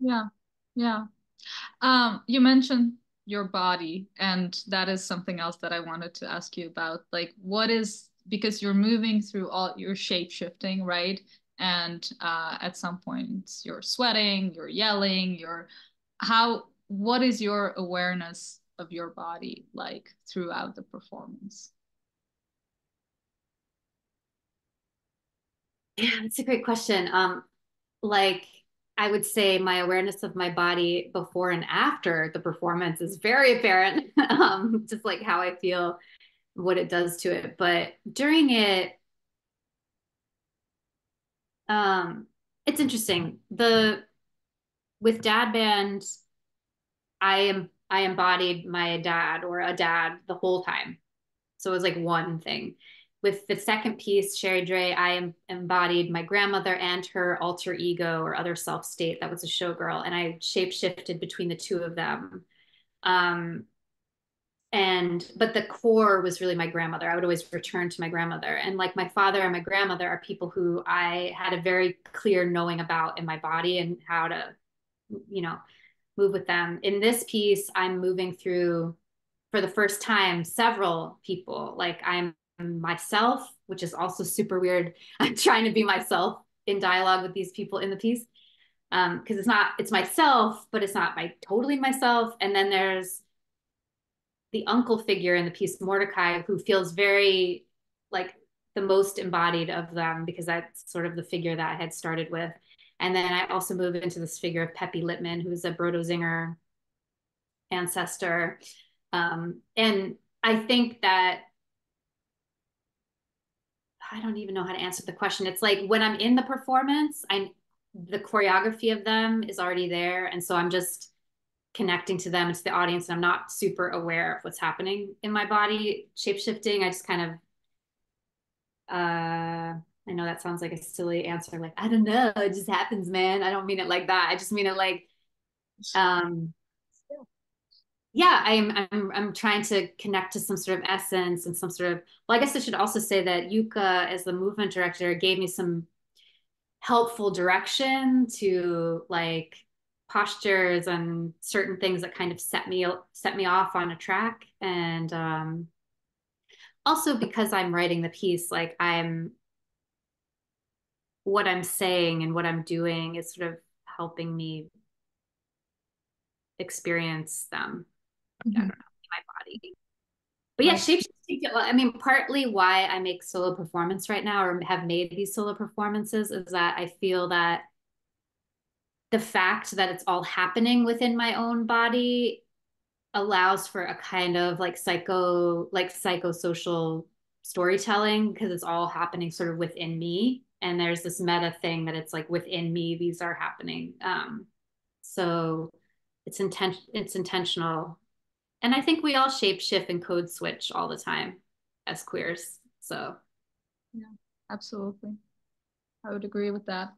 Yeah yeah. Um you mentioned your body and that is something else that i wanted to ask you about. Like what is because you're moving through all your shape shifting right? And uh, at some points you're sweating you're yelling you're how what is your awareness of your body like throughout the performance yeah that's a great question um like I would say my awareness of my body before and after the performance is very apparent, um, just like how I feel, what it does to it. But during it, um, it's interesting. The with dad band, I am I embodied my dad or a dad the whole time. So it was like one thing with the second piece, Sherry Dre, I embodied my grandmother and her alter ego or other self state that was a showgirl, and I shape shifted between the two of them. Um, and but the core was really my grandmother. I would always return to my grandmother, and like my father and my grandmother are people who I had a very clear knowing about in my body and how to, you know, move with them. In this piece, I'm moving through for the first time several people. Like I'm myself, which is also super weird. I'm trying to be myself in dialogue with these people in the piece because um, it's not it's myself, but it's not my totally myself. And then there's the uncle figure in the piece, Mordecai, who feels very like the most embodied of them because that's sort of the figure that I had started with. And then I also move into this figure of Pepi Littman, who's a Broder zinger ancestor. Um, and I think that I don't even know how to answer the question. It's like when I'm in the performance, I'm the choreography of them is already there. And so I'm just connecting to them and to the audience. And I'm not super aware of what's happening in my body, shape shifting. I just kind of uh I know that sounds like a silly answer, like, I don't know, it just happens, man. I don't mean it like that. I just mean it like um yeah i'm i'm i'm trying to connect to some sort of essence and some sort of well i guess i should also say that yuka as the movement director gave me some helpful direction to like postures and certain things that kind of set me set me off on a track and um also because i'm writing the piece like i'm what i'm saying and what i'm doing is sort of helping me experience them mm-hmm. my body. but yeah, shape I mean, partly why I make solo performance right now or have made these solo performances is that I feel that the fact that it's all happening within my own body allows for a kind of like psycho like psychosocial storytelling because it's all happening sort of within me and there's this meta thing that it's like within me these are happening um so it's intent it's intentional and i think we all shape shift and code switch all the time as queers so yeah absolutely i would agree with that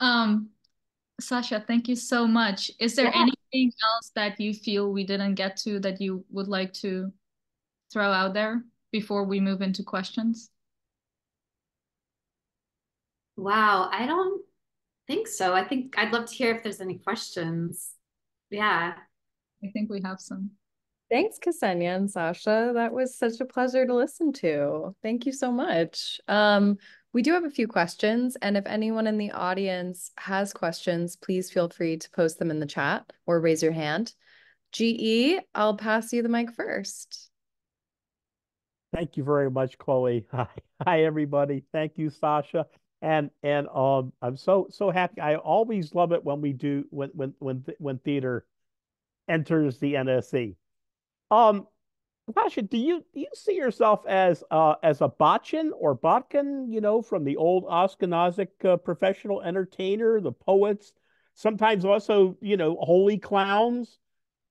um Sacha, thank you so much. Is there yeah. anything else that you feel we didn't get to that you would like to throw out there before we move into questions? Wow, I don't think so. I think I'd love to hear if there's any questions. Yeah. I think we have some. Thanks, Ksenia and Sacha. That was such a pleasure to listen to. Thank you so much. Um, we do have a few questions, and if anyone in the audience has questions, please feel free to post them in the chat or raise your hand. GE, I'll pass you the mic first. Thank you very much, Chloe. Hi, hi, everybody. Thank you, Sacha. And and um, I'm so so happy. I always love it when we do when when when when theater enters the NSE. Um, Pasha, do you do you see yourself as uh, as a botchin or botkin, you know, from the old Ashkenazic uh, professional entertainer, the poets, sometimes also, you know, holy clowns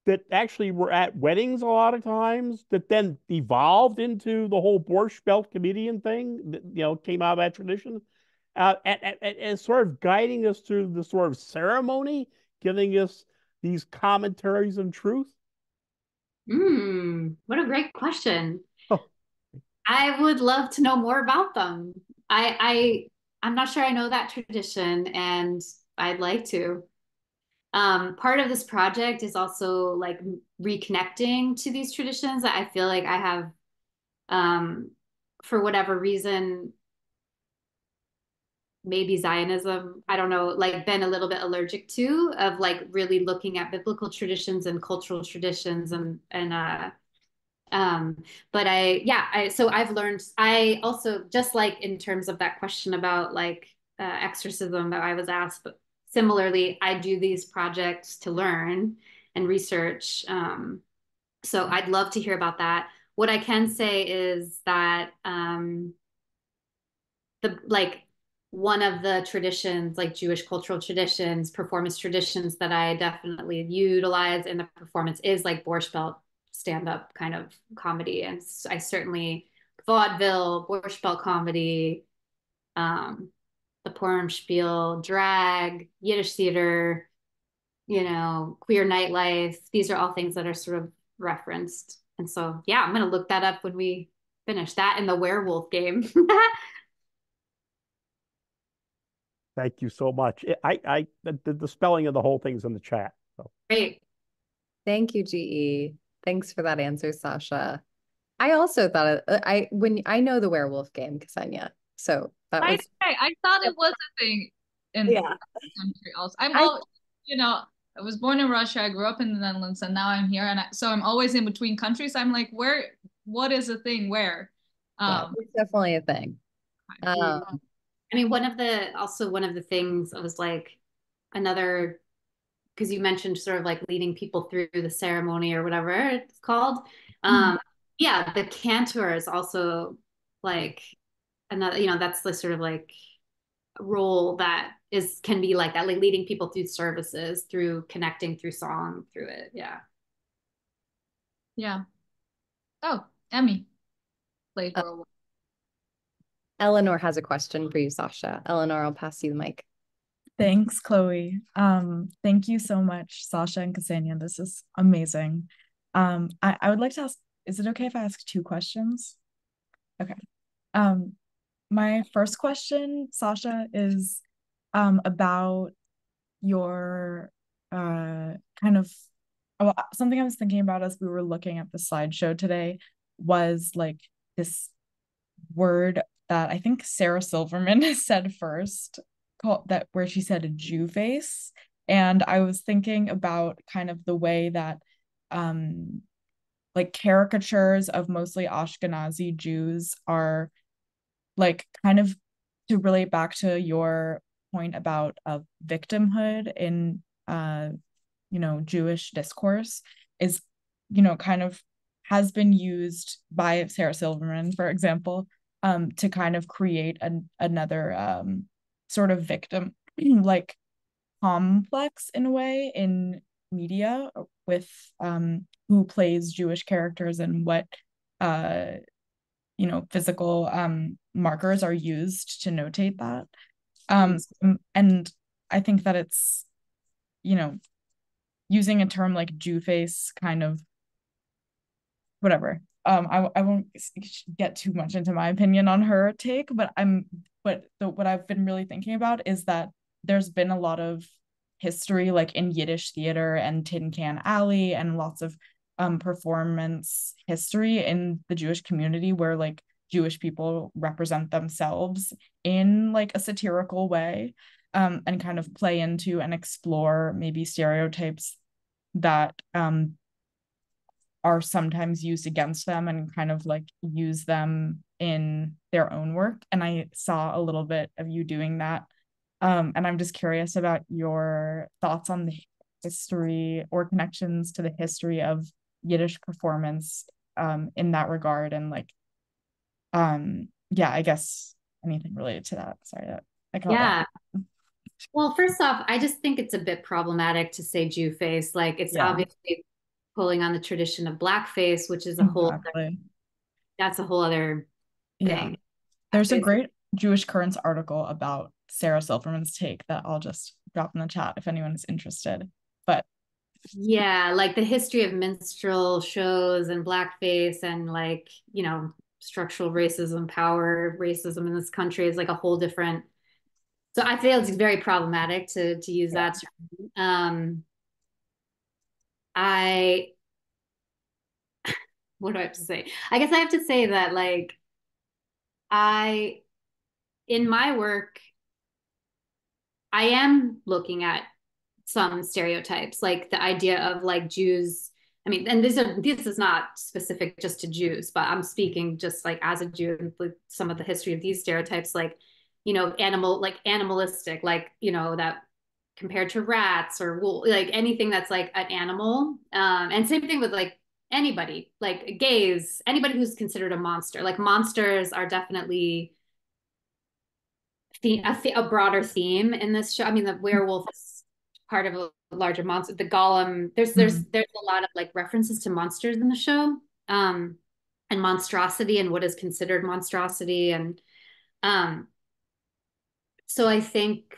that actually were at weddings a lot of times that then evolved into the whole Borscht Belt comedian thing that, you know, came out of that tradition. Uh, and, sort of guiding us through the sort of ceremony, giving us these commentaries of truth. Hmm, what a great question. Oh. I would love to know more about them. I I I'm not sure I know that tradition and I'd like to. Um, part of this project is also like reconnecting to these traditions that I feel like I have um, for whatever reason maybe Zionism, I don't know, like been a little bit allergic to of like really looking at biblical traditions and cultural traditions and and uh um but I yeah, I so I've learned I also just like in terms of that question about like uh, exorcism that I was asked, but similarly, I do these projects to learn and research. Um, so I'd love to hear about that. What I can say is that um, the like one of the traditions, like Jewish cultural traditions, performance traditions that I definitely utilize in the performance is like Borscht Belt stand up kind of comedy. And I certainly vaudeville, Borscht Belt comedy, um, the Purim spiel, drag, Yiddish theater, you know, queer nightlife. These are all things that are sort of referenced. And so, yeah, I'm going to look that up when we finish that in the werewolf game. Thank you so much. I, I, the, the spelling of the whole thing's in the chat. So. Great. Thank you, GE. Thanks for that answer, Sacha. I also thought uh, I when I know the werewolf game, Ksenia. So that I, was. I, I thought it was a thing in yeah. the country. Also, I'm I, all, you know, I was born in Russia. I grew up in the Netherlands, and now I'm here, and I, so I'm always in between countries. I'm like, where? What is a thing? Where? Um, yeah, it's definitely a thing. Um, I mean, one of the also one of the things I was like another because you mentioned sort of like leading people through the ceremony or whatever it's called. Mm-hmm. Um, yeah, the cantor is also like another, you know, that's the sort of like role that is can be like that, like leading people through services, through connecting through song, through it. Yeah. Yeah. Oh, Emmy played uh, Eleanor has a question for you, Sacha. Eleanor, I'll pass you the mic. Thanks, Chloe. Um, thank you so much, Sacha and Ksenia. This is amazing. Um, I, I would like to ask, is it okay if I ask two questions? Okay. Um, my first question, Sacha, is um, about your uh, kind of well, something I was thinking about as we were looking at the slideshow today was like this word that I think Sarah Silverman said first, called that where she said a Jew face. And I was thinking about kind of the way that um like caricatures of mostly Ashkenazi Jews are like kind of to relate back to your point about uh, victimhood in uh you know Jewish discourse is you know kind of has been used by Sarah Silverman for example um to kind of create an, another um sort of victim like complex in a way in media with um who plays Jewish characters and what uh you know physical um markers are used to notate that. Um and i think that it's you know using a term like jew face kind of whatever um I, I won't get too much into my opinion on her take but i'm but the, what i've been really thinking about is that there's been a lot of history like in yiddish theater and Tin Pan Alley and lots of um performance history in the jewish community where like Jewish people represent themselves in like a satirical way um, and kind of play into and explore maybe stereotypes that um, are sometimes used against them and kind of like use them in their own work. And I saw a little bit of you doing that. Um, and I'm just curious about your thoughts on the history or connections to the history of Yiddish performance um, in that regard and like um yeah i guess anything related to that sorry that I yeah that. well first off i just think it's a bit problematic to say jew face like it's yeah. obviously pulling on the tradition of blackface which is a exactly. whole other, that's a whole other thing yeah. there's a great jewish currents article about sarah silverman's take that i'll just drop in the chat if anyone is interested but yeah like the history of minstrel shows and blackface and like you know structural racism, power racism in this country is like a whole different. So I feel it's very problematic to to use yeah. that. Term. Um, I what do I have to say? I guess I have to say that like I in my work I am looking at some stereotypes like the idea of like Jews I mean, and this is this is not specific just to Jews, but I'm speaking just like as a Jew, some of the history of these stereotypes, like you know, animal, like animalistic, like you know that compared to rats or wool, like anything that's like an animal. Um, and same thing with like anybody, like gays, anybody who's considered a monster. Like monsters are definitely a, a broader theme in this show. I mean, the werewolf is part of a larger monster the golem there's there's mm-hmm. there's a lot of like references to monsters in the show um and monstrosity and what is considered monstrosity and um so i think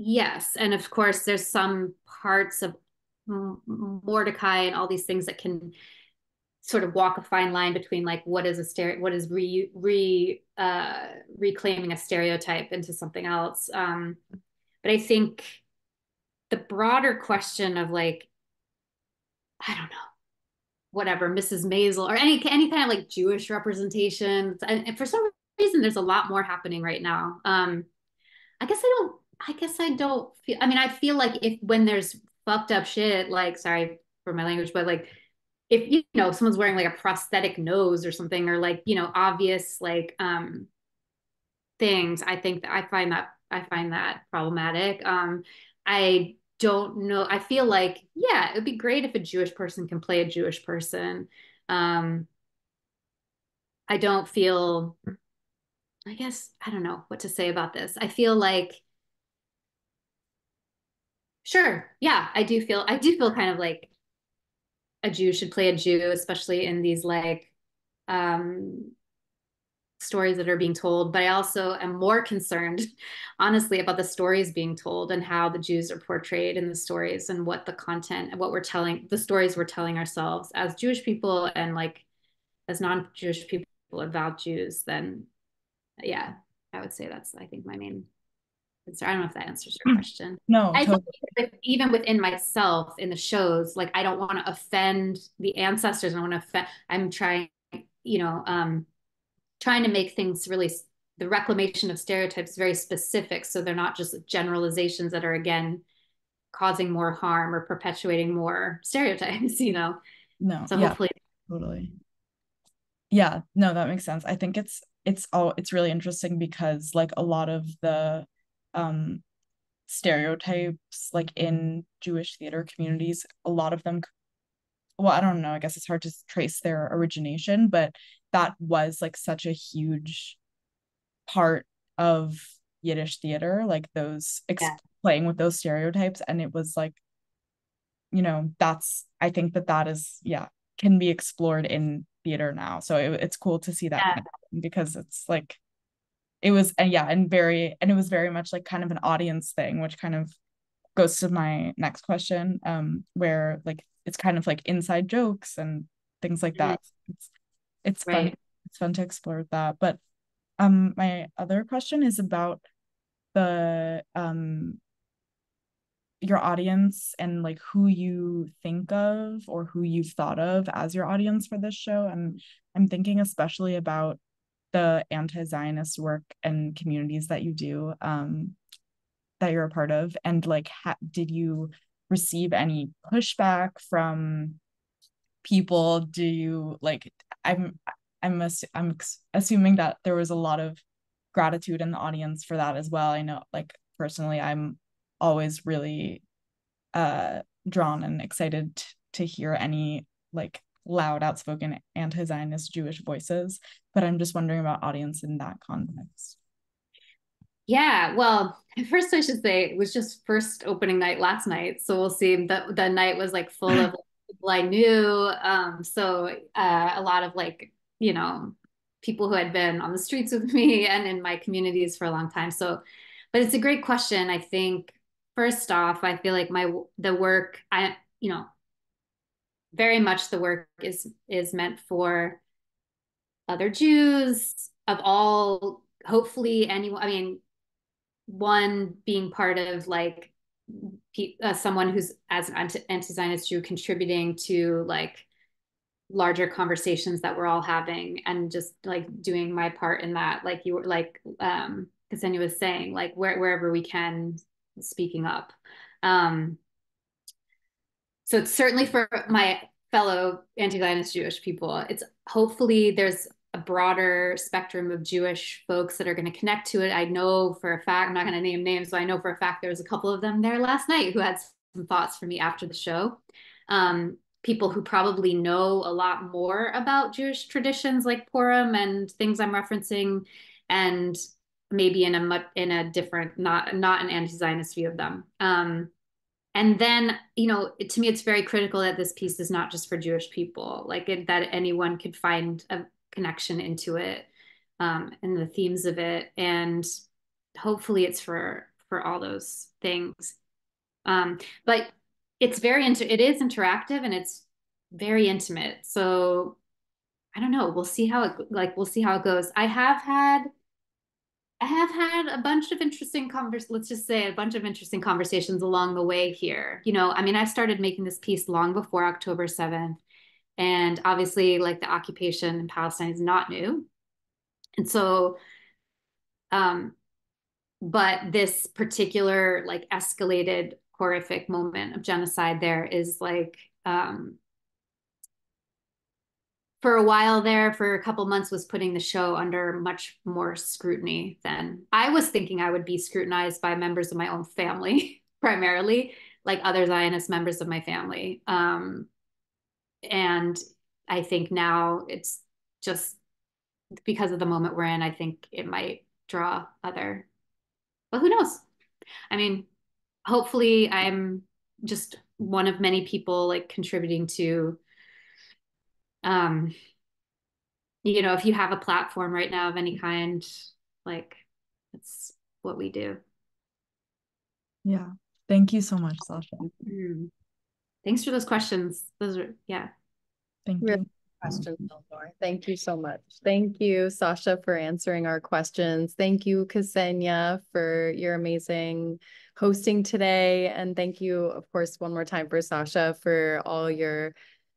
yes and of course there's some parts of mordecai and all these things that can sort of walk a fine line between like what is a stereo what is re re uh reclaiming a stereotype into something else um but i think the broader question of like i don't know whatever mrs maisel or any any kind of like jewish representation and, and for some reason there's a lot more happening right now um i guess i don't i guess i don't feel i mean i feel like if when there's fucked up shit like sorry for my language but like if you know someone's wearing like a prosthetic nose or something or like you know obvious like um things i think that i find that i find that problematic um i don't know. I feel like, yeah, it would be great if a Jewish person can play a Jewish person. Um, I don't feel, I guess, I don't know what to say about this. I feel like, sure, yeah, I do feel, I do feel kind of like a Jew should play a Jew, especially in these like um, stories that are being told, but I also am more concerned, honestly, about the stories being told and how the Jews are portrayed in the stories and what the content and what we're telling, the stories we're telling ourselves as Jewish people and like as non-Jewish people about Jews. Then, yeah, I would say that's I think my main concern. I don't know if that answers your question. No, I totally. think even within myself in the shows, like I don't want to offend the ancestors. I want to offend. I'm trying, you know. um trying to make things really the reclamation of stereotypes very specific so they're not just generalizations that are again causing more harm or perpetuating more stereotypes you know no So yeah hopefully, totally yeah no that makes sense i think it's it's all it's really interesting because like a lot of the um stereotypes like in jewish theater communities a lot of them well i don't know i guess it's hard to trace their origination but that was like such a huge part of yiddish theater like those ex- Yeah. playing with those stereotypes and it was like you know that's i think that that is yeah can be explored in theater now so it, it's cool to see that Yeah. kind of thing because it's like it was and yeah and very and it was very much like kind of an audience thing which kind of goes to my next question um where like it's kind of like inside jokes and things like that. It's it's fun it's fun to explore that. But um my other question is about the um your audience and like who you think of or who you've thought of as your audience for this show. And i'm thinking especially about the anti-zionist work and communities that you do um that you're a part of? And like ha- did you receive any pushback from people? Do you like i'm i'm ass- i'm assuming that there was a lot of gratitude in the audience for that as well. I know like personally i'm always really uh drawn and excited t- to hear any like loud outspoken anti-zionist jewish voices but i'm just wondering about audience in that context Yeah, well, first I should say it was just first opening night last night, so we'll see. The the night was like full of people I knew, um, so uh, a lot of like you know people who had been on the streets with me and in my communities for a long time. So, but it's a great question. I think first off, I feel like my the work I you know very much the work is is meant for other Jews of all hopefully anyone. I mean one being part of like uh, someone who's as an anti-Zionist Jew contributing to like larger conversations that we're all having and just like doing my part in that like you were like um Ksenia was saying like where, wherever we can speaking up um so it's certainly for my fellow anti-Zionist Jewish people it's hopefully there's a broader spectrum of Jewish folks that are going to connect to it. I know for a fact, I'm not going to name names, but I know for a fact there was a couple of them there last night who had some thoughts for me after the show. Um, people who probably know a lot more about Jewish traditions like Purim and things I'm referencing, and maybe in a much in a different, not not an anti-Zionist view of them. Um, and then you know to me it's very critical that this piece is not just for jewish people like it, that anyone could find a connection into it um, and the themes of it. And hopefully it's for for all those things. Um, but it's very inter- it is interactive and it's very intimate. So i don't know. We'll see how it like we'll see how it goes. I have had I have had a bunch of interesting convers let's just say a bunch of interesting conversations along the way here. You know, I mean, I started making this piece long before October 7th. And obviously, like the occupation in Palestine is not new. And so, um, but this particular like escalated horrific moment of genocide there is like um for a while there for a couple months was putting the show under much more scrutiny than I was thinking I would be scrutinized by members of my own family primarily like other Zionist members of my family. Um, and I think now it's just because of the moment we're in I think it might draw other but who knows? I mean hopefully I'm just one of many people like contributing to um you know if you have a platform right now of any kind like that's what we do yeah thank you so much sacha mm. thanks for those questions those are yeah thank you questions, Eleanor. Thank you so much. Thank you, Sacha, for answering our questions. Thank you, Ksenia, for your amazing hosting today. And thank you, of course, one more time for Sacha for all your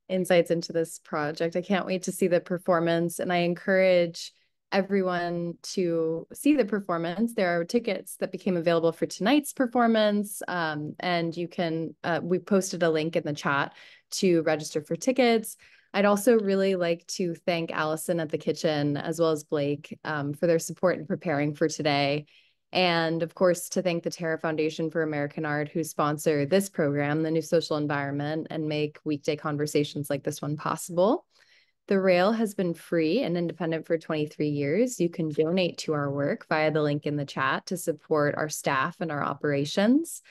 insights into this project. I can't wait to see the performance. And I encourage everyone to see the performance. There are tickets that became available for tonight's performance, um, and you can, uh, we posted a link in the chat to register for tickets. I'd also really like to thank Allison at the kitchen as well as Blake um, for their support in preparing for today. And of course, to thank the Terra Foundation for American Art, who sponsor this program, the New Social Environment, and make weekday conversations like this one possible. The Rail has been free and independent for 23 years. You can donate to our work via the link in the chat to support our staff and our operations.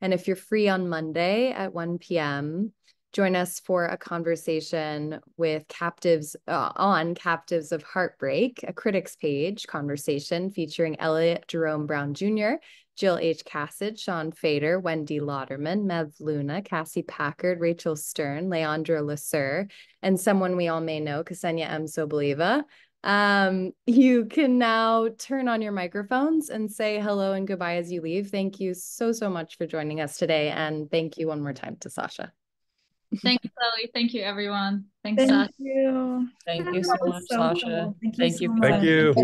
And if you're free on Monday at 1 p.m., join us for a conversation with captives uh, on captives of heartbreak a critics page conversation featuring elliot jerome brown jr jill h casid sean fader wendy lotterman mev luna cassie packard rachel stern leandra lasur and someone we all may know ksenia m soboleva um, you can now turn on your microphones and say hello and goodbye as you leave. Thank you so, so much for joining us today. And thank you one more time to Sacha. Thank you, Chloe. Thank you, everyone. Thanks, Thank Sacha. you. Thank you so much, so Sacha. cool. Thank you Thank so you. much. Thank you.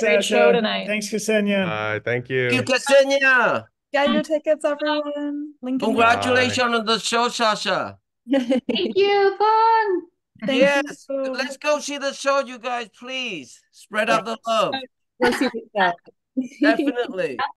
Great show tonight. Thanks, Ksenia. Uh, thank you. Thank you, Ksenia. Get your tickets, everyone. Link in the- Congratulations on the show, Sacha. Thank you. Fun. Thank yes, you. let's go see the show, you guys, please. Spread out the love. Go see the. Definitely.